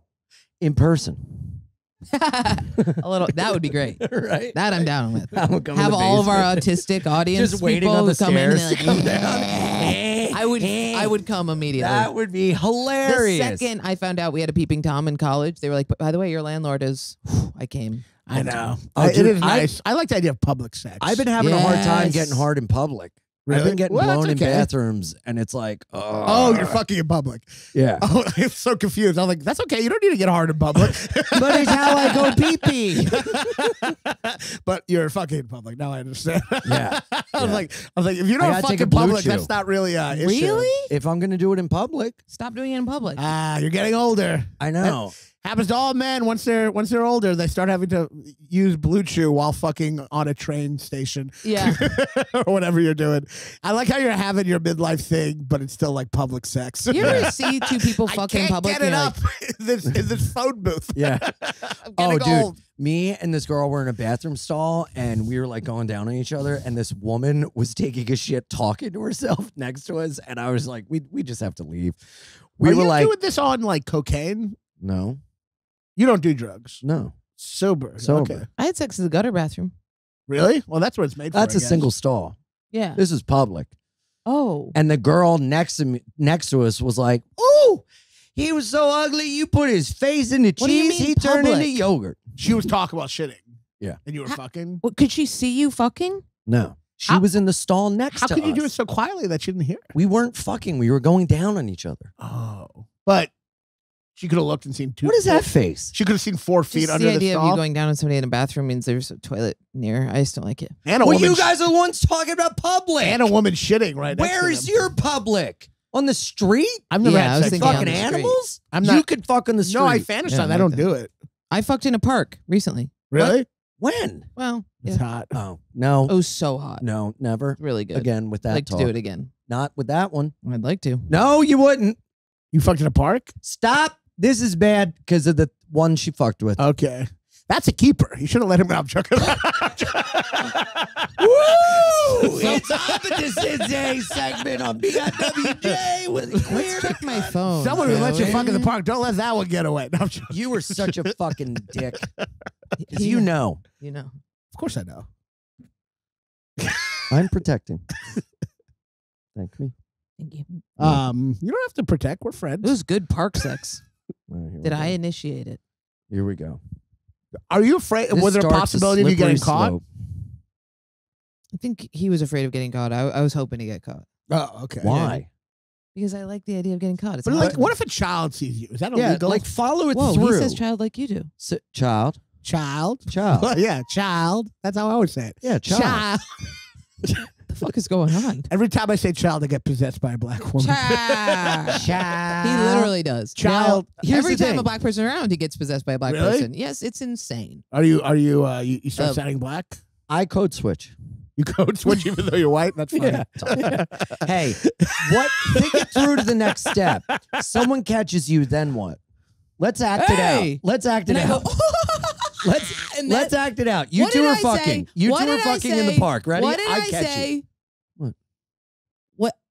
in person, [LAUGHS] a little that would be great. [LAUGHS] right? That I'm down with. Have all of our autistic audience just waiting people on the come in to like, come down. I would I would come immediately. That would be hilarious. the second I found out we had a peeping tom in college, they were like, by the way, your landlord is [SIGHS] I came. I know. I- it dude, is I- nice. I, like the idea of public sex. I've been having a hard time Yes. getting hard in public. I've Really? been getting Well, that's blown in okay. bathrooms, and it's like, oh, Oh, you're fucking in public. yeah. [LAUGHS] Oh, I'm so confused. I'm like, that's okay. You don't need to get hard in public. [LAUGHS] but it's how I go pee pee. [LAUGHS] but you're fucking in public. Now I understand. Yeah. I was Yeah. like, I was like, if you I don't gotta fuck take a in blue public, chew. that's not really a issue. Really? If I'm gonna do it in public, Stop doing it in public. Ah, you're getting older. I know. Happens to all men once they're once they're older. They start having to use BlueChew while fucking on a train station yeah. [LAUGHS] or whatever you're doing. I like how you're having your midlife thing, but it's still like public sex. You ever see two people I fuck in can't public? get it you're up in [LAUGHS] this in this phone booth. Yeah. [LAUGHS] I'm Oh, dude. old. Me and this girl were in a bathroom stall, and we were like going down on each other, and this woman was taking a shit, talking to herself next to us, and I was like, we we just have to leave. We Are were you like, doing this on like cocaine? no, You don't do drugs. no, Sober. Sober. Okay. I had sex in the gutter bathroom. Really? Well, that's what it's made for. that's I a guess. single stall. Yeah. This is public. Oh. And the girl next to me, next to us, was like, "Ooh, he was so ugly. You put his face in the What do you cheese. mean He turned into yogurt." She was talking about shitting. Yeah. And you were Ha- fucking. What, could she see you fucking? No, she How- was in the stall next How to could you do it so quietly that she didn't hear? We weren't fucking. We were going down on each other. Oh. But she could have looked and seen two. What is that face? She could have seen four feet Just under the the, idea of you going down on somebody in a bathroom means there's a toilet near. I just don't like it. and a Well, woman. you guys are the ones talking about public. and a woman shitting right. next to Where is them. your public? On the street? I've never Yeah, I had was sex. thinking on Fucking the street. animals? I'm not. You not- could fuck on the street. No, I fantasize. Yeah, I I like don't that. do it. I fucked in a park recently. Really? when? Well, It's yeah. hot. Oh no, it was so hot. no, never Really good. again with that I'd like talk. to do it again. Not with that one. I'd like to. No, you wouldn't. You fucked in a park? Stop. This is bad because of the one she fucked with. Okay. That's a keeper. You should have let him out. I'm joking. Woo! It's Opposite Day segment on BIWJ with queer. Check my phone. Someone who shall lets you fuck in the park, don't let that one get away. No, I'm joking. You were such a fucking dick. 'Cause [LAUGHS] you know You know. Of course I know. I'm protecting. [LAUGHS] Thank me. Thank you. Um, you don't have to protect. We're It friends. was good park sex. Well, here we Did I initiate it? Here we go. Are you afraid? This was there a possibility of you slippery getting caught? slope. I think he was afraid of getting caught. I, I was hoping to get caught Oh, okay. Why? because I like the idea of getting caught. It's But like, what if a child sees you? Is that Yeah, illegal? like follow it Whoa, through. he says child like you do. S- child, child. child. [LAUGHS] yeah, child. That's how I always say it. Yeah, child. Child. [LAUGHS] What the fuck is going on? Every time I say child, I get possessed by a black woman. Child. [LAUGHS] Child. He literally does. Child. Here's Every the time thing. a black person around, he gets possessed by a black Really? person. Yes, it's insane. Are you? Are you? Uh, you, you start Uh, sounding black? I code switch. You code switch even though you're white. That's fine. Yeah. [LAUGHS] Hey, what? Think it through to the next step. Someone catches you, then what? Let's act Hey! it out. Let's act it And I out. go, [LAUGHS] Let's and let's act it out. You two are I say? fucking. You What two are fucking in the park. Ready? What did I, catch say? you.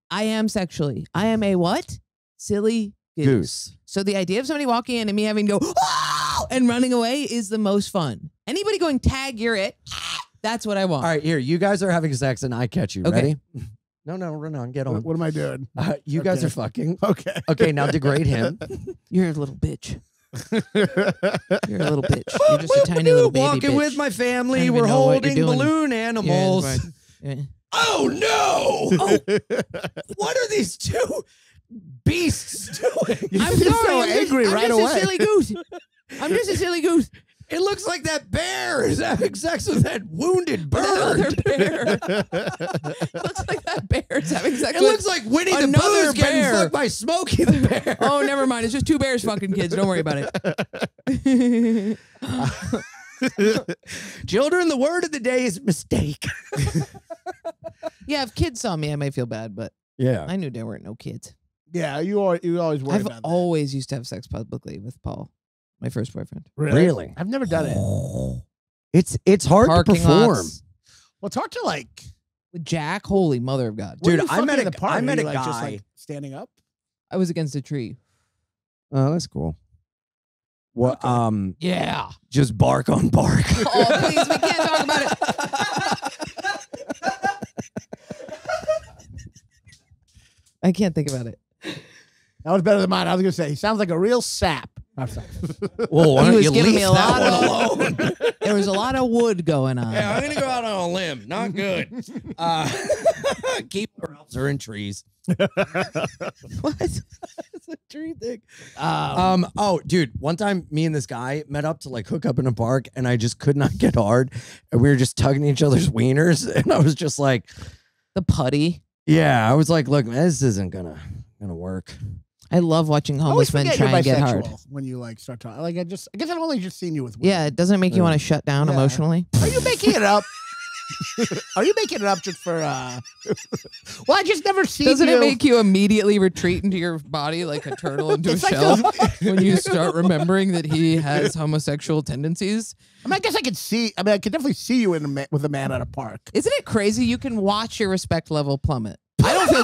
What? What? I am sexually. I am a what? Silly goose. Goose. So the idea of somebody walking in and me having to go "Oh!" and running away is the most fun. Anybody going tag, you're it. [LAUGHS] That's what I want. All right, here. You guys are having sex, and I catch you. Okay. Ready? [LAUGHS] No, no, run on. Get on. what am I doing? Uh, you guys are fucking. Okay. Okay, now degrade him. [LAUGHS] You're a little bitch. You're a little bitch. You're just a tiny little baby Walking bitch. with my family. We're even know what you're holding doing. balloon Yeah, animals. right. Yeah. Oh no! Oh, [LAUGHS] what are these two beasts doing? I'm sorry. so I'm just, angry I'm just away. a silly goose. I'm just a silly goose. It looks like that bear is having sex with that wounded Another bird. bear. [LAUGHS] looks like that bear's having sex It with looks like Winnie the another Pooh's getting bear. fucked by Smokey the bear. Oh, never mind. It's just two bears fucking kids. Don't worry about it. [LAUGHS] [LAUGHS] Children, the word of the day is mistake. [LAUGHS] yeah, if kids saw me, I might feel bad, but Yeah. I knew there weren't no kids. yeah, you are. You always worry I've about that. always used to have sex publicly with Paul, my first boyfriend. Really? I've never done it. [GASPS] It's it's hard Parking to perform. lots Well, it's hard to like. with Jack. Holy mother of God! Dude, I met fucking a- in the park? I met you, a like, Just guy- like standing up. I was against a tree. Oh, that's cool. What Okay. um Yeah. just bark on bark. [LAUGHS] Oh, please, we can't talk about it. I can't think about it. That was better than mine. I was gonna say he sounds like a real sap. I'm sorry. [LAUGHS] Whoa, why He don't was you giving leave me a that lot one alone? [LAUGHS] There was a lot of wood going on. Yeah, I'm gonna go out on a limb. Not good. [LAUGHS] Uh, keep or else are in trees. What? it's a tree thing. Um, Um. Oh, dude. One time, me and this guy met up to like hook up in a park, and I just could not get hard, and we were just tugging each other's wieners, and I was just like, The putty. "Yeah." I was like, "Look, man, this isn't gonna gonna work." I love watching homeless men try and get hard. when you like start talking. Like I just, I guess I've only just seen you with. Women. Yeah, it doesn't make you want to shut down Yeah. emotionally. Are you making it up? [LAUGHS] Are you making it up just for? uh Well, I just never see. Doesn't you. it make you immediately retreat into your body like a turtle into [LAUGHS] a like shell [LAUGHS] when you start remembering that he has homosexual tendencies? I mean, I guess I could see. I mean, I could definitely see you in a with a man at a park. Isn't it crazy? You can watch your respect level plummet.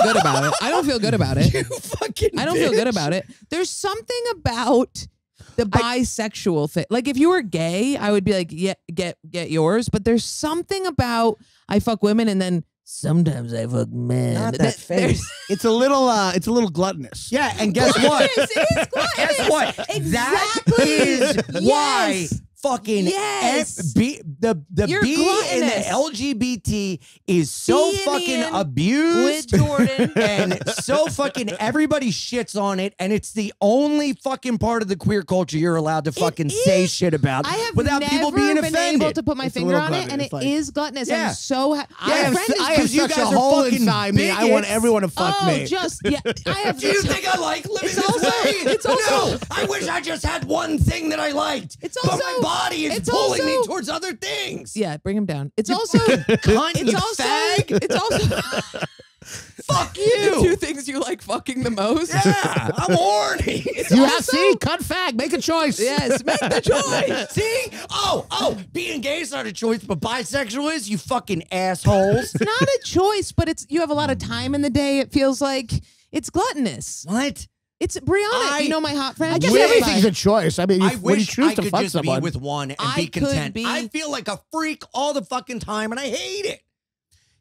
I don't feel good about it. I don't feel good about it. [LAUGHS] You fucking. I don't feel good about it. There's something about the bisexual thing. Like if you were gay, I would be like, yeah, get get yours. But there's something about I fuck women and then sometimes I fuck men. Not that Th- face. It's a little. uh It's a little gluttonous. Yeah, and guess [LAUGHS] what? It is, it is gluttonous. Guess what? That Exactly. is why Yes. Fucking Yes. F- B, the the You're B in the. LGBT is so B fucking Ian abused. with Jordan. [LAUGHS] and so fucking everybody shits on it, and it's the only fucking part of the queer culture you're allowed to fucking say shit about I have without never people being been offended. able to put my It's finger on it, and gluttonous, it like- is gluttonous. Yeah. I'm so happy. I My have, friend is I have because you such guys a are hole fucking inside me. I want everyone to fuck oh, me. just yeah. I have. [LAUGHS] Do you think I like living It's this also- way? it's also- no. I wish I just had one thing that I liked. It's but also- my body is it's pulling me also- towards other things. yeah, bring him down. It's also. [LAUGHS] Cunt, It's you also. fag. [LAUGHS] It's also. [LAUGHS] Fuck you. the two things you like fucking the most. Yeah, I'm horny. you have also- see, cut fag, make a choice. Yes, make the choice. See? Oh, oh, being gay is not a choice, but bisexual is, you fucking assholes. It's not a choice, but it's you have a lot of time in the day. It feels like it's gluttonous. what? It's Brianna. I- you know my hot friend. I guess Wish- everything's a choice. I mean, you, I when you wish choose I to could fuck just someone, be with one and I be content. be- I feel like a freak all the fucking time, and I hate it.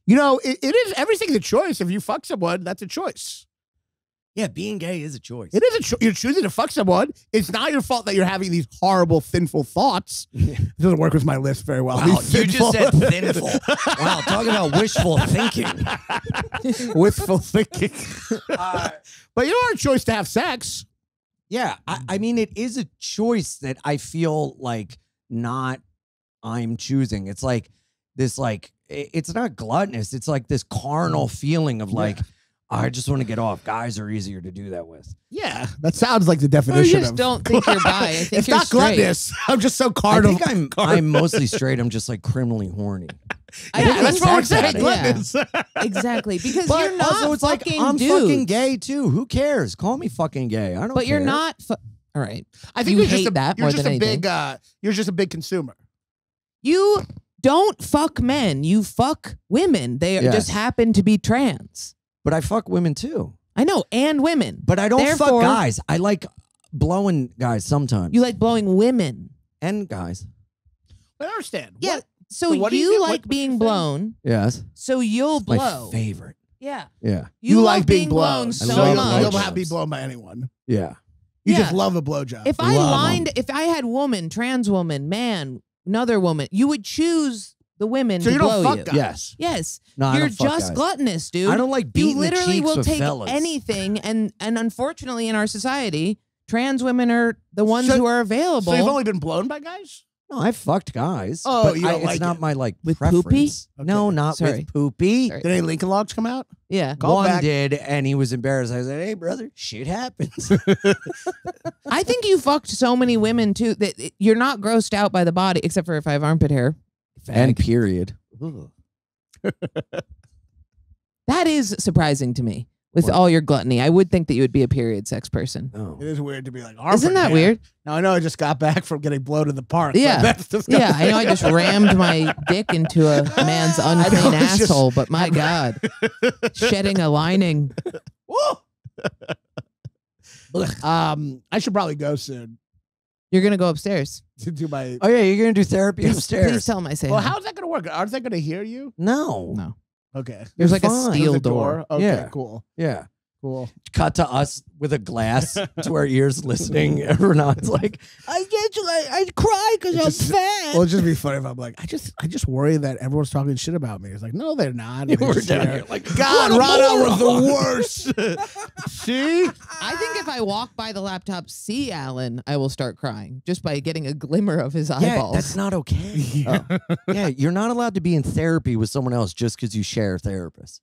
you know, it, it is everything's a choice. If you fuck someone, that's a choice. Yeah, being gay is a choice. It is a choice. you're choosing to fuck someone. It's not your fault that you're having these horrible, sinful thoughts. [LAUGHS] It doesn't work with my list very well. Wow, you just said [LAUGHS] sinful- wow, talking about wishful thinking. [LAUGHS] wistful thinking. Uh, but you are a choice to have sex. yeah, I, I mean, it is a choice that I feel like not I'm choosing. It's like this, like it's not gluttonous. It's like this carnal feeling of like I just want to get off. Guys are easier to do that with. Yeah, [LAUGHS] that sounds like the definition. I just of, don't think you're bi. I [LAUGHS] think it's you're not straight. gluttonous. [LAUGHS] I'm just so I think I'm I'm mostly straight. I'm just like criminally horny. I yeah, that's what we're saying. addict. Gluttonous. Exactly, because But you're not also, it's like I'm dudes. fucking gay too. Who cares? Call me fucking gay. I don't. But you're not. Fu- All right, I think You you're just hate a, that you're more just than a big. Uh, you're just a big consumer. you don't fuck men. You fuck women. They Yes. just happen to be trans. But I fuck women too. I know, and women. But I don't Therefore- fuck guys. I like blowing guys sometimes. You like blowing women. and guys. I understand. Yeah. What- so, So what do you, you like what- what's being blown. Yes. So you'll My blow. favorite. Yeah. Yeah. You, You, love like being blown. I so so love you much. don't, blowjobs. have to be blown by anyone. Yeah. You Yeah. just love a blowjob. If I Love 'em. lined, if I had woman, trans woman, man, another woman, you would choose the women so to you blow don't fuck you. guys. Yes. Yes, No, I you're don't fuck just guys. gluttonous, dude. I don't like beating you literally the cheeks will with take fellas. anything, and and unfortunately, in our society, trans women are the ones So- who are available. So you've only been blown by guys? No, I've fucked guys. Oh, but you I- don't it's like not it. my like With poopy? preference. No, Okay. not Sorry. with poopy. Sorry. Did any Lincoln Logs come out? yeah, Call One back. did, and he was embarrassed. I said, "Hey, brother, shit happens." [LAUGHS] I think you fucked so many women too that it- you're not grossed out by the body, except for if I have armpit hair. And period. [LAUGHS] That is surprising to me. With What? all your gluttony, I would think that you would be a period sex person. No. It is weird to be like, Isn't that hair. weird? Now I know I just got back from getting blown in the park. Yeah. that's. Yeah, I know I just rammed my dick into a [LAUGHS] man's unclean it's just- asshole, but my [LAUGHS] God, shedding a lining. Woo! um, I should probably go soon You're gonna go upstairs. [LAUGHS] to do my. Oh yeah, you're gonna do therapy Please, upstairs. please tell him I say. Well, hi. how's that going to work? Aren't they going to hear you? no. No, Okay. there's like fine. a There's steel door. Okay. Yeah. Cool. Yeah. Cool. Cut to us with a glass to our ears listening. [LAUGHS] Raanan's like, I get you. I, I cry because It I'm just- fat. Well, it'd just be funny if I'm like, I just, I just worry that everyone's talking shit about me. It's like, no, they're not. You They're were down here like, God, what Raanan was the worst. [LAUGHS] See, I think if I walk by the laptop, see Alan, I will start crying just by getting a glimmer of his eyeballs. Yeah, that's not okay. Oh. [LAUGHS] yeah, you're not allowed to be in therapy with someone else just because you share a therapist.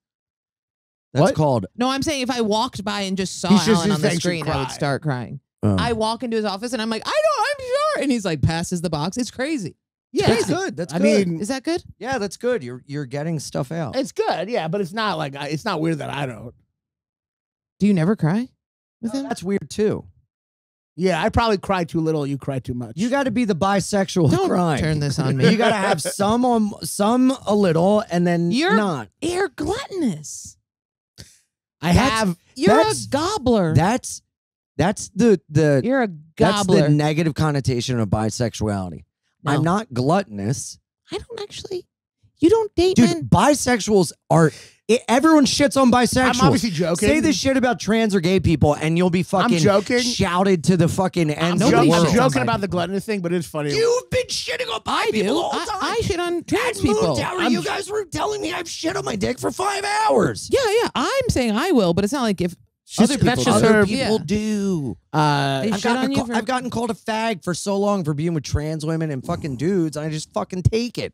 That's What? called. no, I'm saying if I walked by and just saw He's just- Alan he's on the saying screen, I would cry. start crying. Oh. I walk into his office and I'm like, I know, I'm sure, and he's like, passes the box. It's crazy. yeah, that's it's- good. That's I good. mean, Is that good? yeah, that's good. You're you're getting stuff out. it's good. Yeah, but it's not like I, it's not weird that I don't. Do you never cry with him? That's weird too. Yeah, I probably cry too little. You cry too much. You got to be the bisexual Don't crime. turn this on [LAUGHS] me. You got to have some on some a little and then You're- not. You're gluttonous. I That's- have. You're a gobbler. That's that's the the You're a gobbler. that's the negative connotation of bisexuality. No. I'm not gluttonous. I don't actually. You don't date Dude, men. bisexuals are it, everyone shits on bisexuals. I'm obviously joking. Say this shit about trans or gay people, and you'll be fucking joking. shouted to the fucking I'm, joking, of the I'm world. joking about the gluttonous thing, but it's funny. You've been shitting on bi I people do. all I, time. I shit on trans people. Tower, you guys were telling me I've shit on my dick for five hours. Yeah, yeah. I'm saying I will, but it's not like if She's- other people. Other her- people Yeah. do. uh, I've gotten, call- I've gotten called a fag for so long for being with trans women and fucking dudes. I just fucking take it.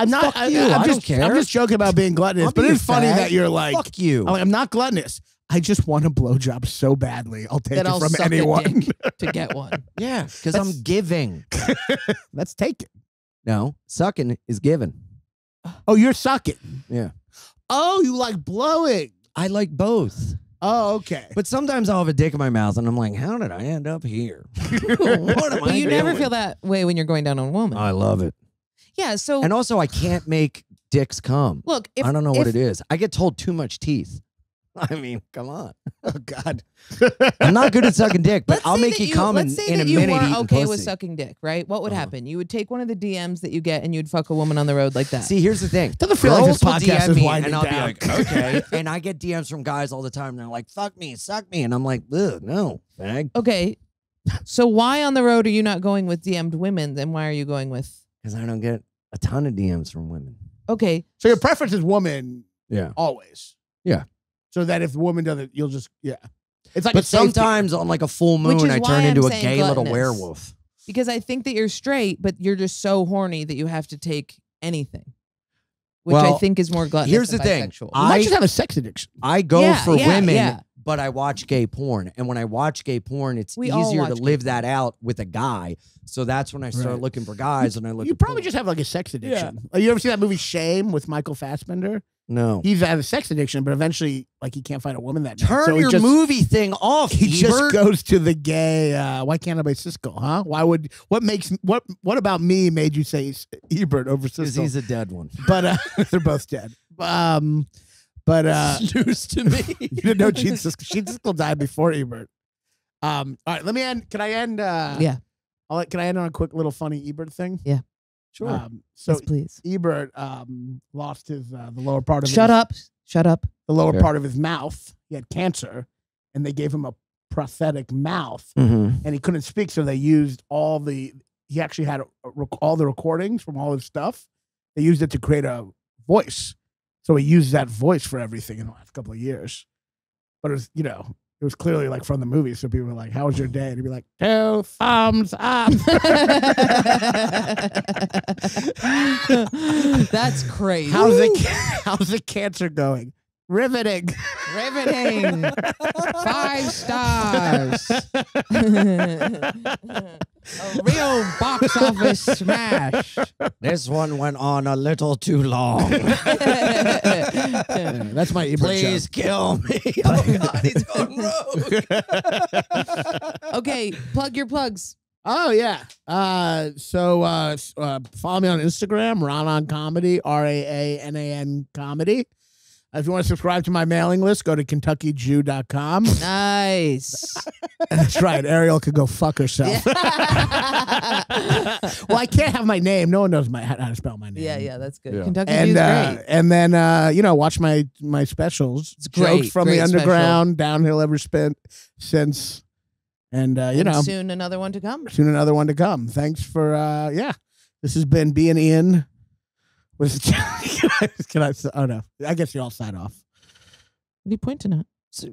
I'm not. Fuck I, you, I'm I don't just, care. I'm just joking about being gluttonous, I'll but be it's a funny fag. that you're like, Fuck you. I'm, like, I'm not gluttonous. I just want a blowjob so badly. I'll take That it I'll from suck a anyone. dick. [LAUGHS] to get one. yeah, because I'm giving. [LAUGHS] Let's take it. No, sucking is given. Oh, you're sucking. Yeah. Oh, you like blowing. I like both. Oh, okay. But sometimes I'll have a dick in my mouth and I'm like, how did I end up here? [LAUGHS] what am But I you never doing? feel that way when you're going down on a woman. I love it. Yeah. So And also, I can't make dicks come. look, if I don't know what it is. I get told too much teeth. [LAUGHS] I mean, come on. [LAUGHS] oh God. I'm not good at sucking dick, but Let's I'll make that you come in, let's say in that a you minute. weren't eating okay with sucking dick, right? What would Uh-huh. happen? You would take one of the DMs that you get and you'd fuck a woman on the road like that. See, here's the thing. Doesn't feel like Girls this will podcast DM is me, winding and I'll down. be like, okay. [LAUGHS] and I get DMs from guys all the time. And they're like, fuck me, suck me. And I'm like, Ugh, no, fag. okay. So why on the road are you not going with DM'd women? Then why are you going with? Because I don't get a ton of DMs from women. Okay, So your preference is woman Yeah. always. Yeah. So that if the woman does it, you'll just yeah. It's like But sometimes on like a full Which moon, is I why turn I'm into a saying gay little gluttonous. werewolf. because I think that you're straight, but you're just so horny that you have to take anything, which Well, I think is more gluttonous. here's than the thing. bisexual. you might I- just have a sex addiction. I go Yeah, for yeah, women, yeah. But I watch gay porn. And when I watch gay porn, it's We easier to live that out with a guy. So that's when I start Right. looking for guys and I look You at probably porn. just have like a sex addiction. Like, you ever see that movie Shame with Michael Fassbender? no. He's had a sex addiction, but eventually, like, he can't find a woman that night. Turn so your just, movie thing off. He just goes to the gay. Uh, why can't I be Siskel? Huh? Why would what makes what what about me made you say S- Ebert over 'Cause Siskel? he's a dead one. but uh, [LAUGHS] they're both dead. Um, but uh, [LAUGHS] News to me. [LAUGHS] you didn't know Gene Siskel. Gene Siskel died before Ebert. Um, all right, let me end. Can I end? Uh, Yeah. I'll, can I end on a quick little funny Ebert thing? Yeah. Sure. Um, so yes, please. Ebert um, lost his uh, the lower part of his mouth. Shut his, up. Shut up. the lower Sure. part of his mouth. He had cancer, and they gave him a prosthetic mouth, mm-hmm. and he couldn't speak. So they used all the. He actually had a, rec- all the recordings from all his stuff. They used it to create a voice. So he used that voice for everything in the last couple of years. But it was, you know, it was clearly like from the movie. So people were like, "How was your day?" And he'd be like, two thumbs up." [LAUGHS] That's crazy. [LAUGHS] how's the [LAUGHS] how's the cancer going? Riveting. Riveting. Five stars. [LAUGHS] A real box office smash. This one went on a little too long. [LAUGHS] That's my Ebert Please joke. kill me. [LAUGHS] Oh God, he's going rogue. okay, plug your plugs. Oh yeah. Uh, so uh, uh, follow me on Instagram, Raanan Comedy, R A A N A N Comedy. If you want to subscribe to my mailing list, go to KentuckyJew.com. Nice. [LAUGHS] That's right. Ariel could go fuck herself. [LAUGHS] well, I can't have my name. No one knows my how to spell my name. yeah, yeah, that's good. Yeah. Kentucky And Jew's uh, great. and then uh, you know, watch my my specials. It's great, Jokes from great the special. underground, downhill ever spent since, and uh, you And know, soon another one to come. soon another one to come. Thanks for uh yeah. This has been being Ian [LAUGHS] with can I, can I oh no. I guess you all sign off. What are you pointing at?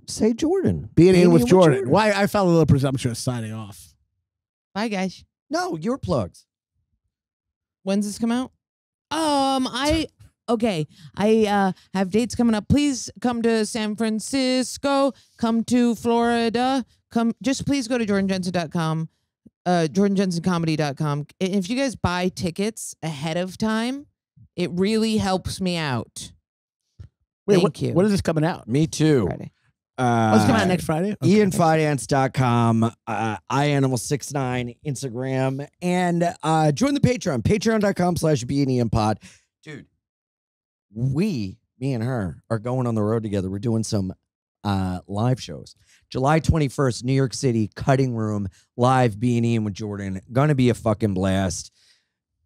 Say Jordan. Being Being Ian with Jordan. Jordan. Why I felt a little presumptuous signing off. Bye, guys. No, your plugs. When's this come out? Um, I okay. I uh have dates coming up. Please come to San Francisco. Come to Florida. Come just please go to jordanjensen.com. Uh jordanjensencomedy.com. And If you guys buy tickets ahead of time, it really helps me out. Wait, Thank what, you. what is this coming out? Me too. Friday. Uh, Oh, it's coming out next Friday? Okay. IanFidance.com, uh, ianimal69, Instagram, and uh, join the Patreon, patreon.com slash BeinIanpod. Dude, we, me and her, are going on the road together. We're doing some uh, live shows. July 21st, New York City, Cutting Room, live being Ian with Jordan. Gonna be a fucking blast.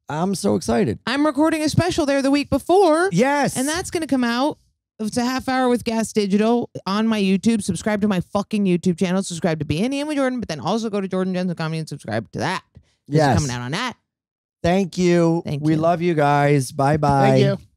I'm so excited. I'm recording a special there the week before. Yes. And that's going to come out. It's a half hour with Gas Digital on my YouTube. Subscribe to my fucking YouTube channel. Subscribe to Be Ian with Jordan, but then also go to Jordan Jensen Comedy and subscribe to that. It's yes. coming out on that. Thank you. Thank we you. love you guys. Bye bye. Thank you.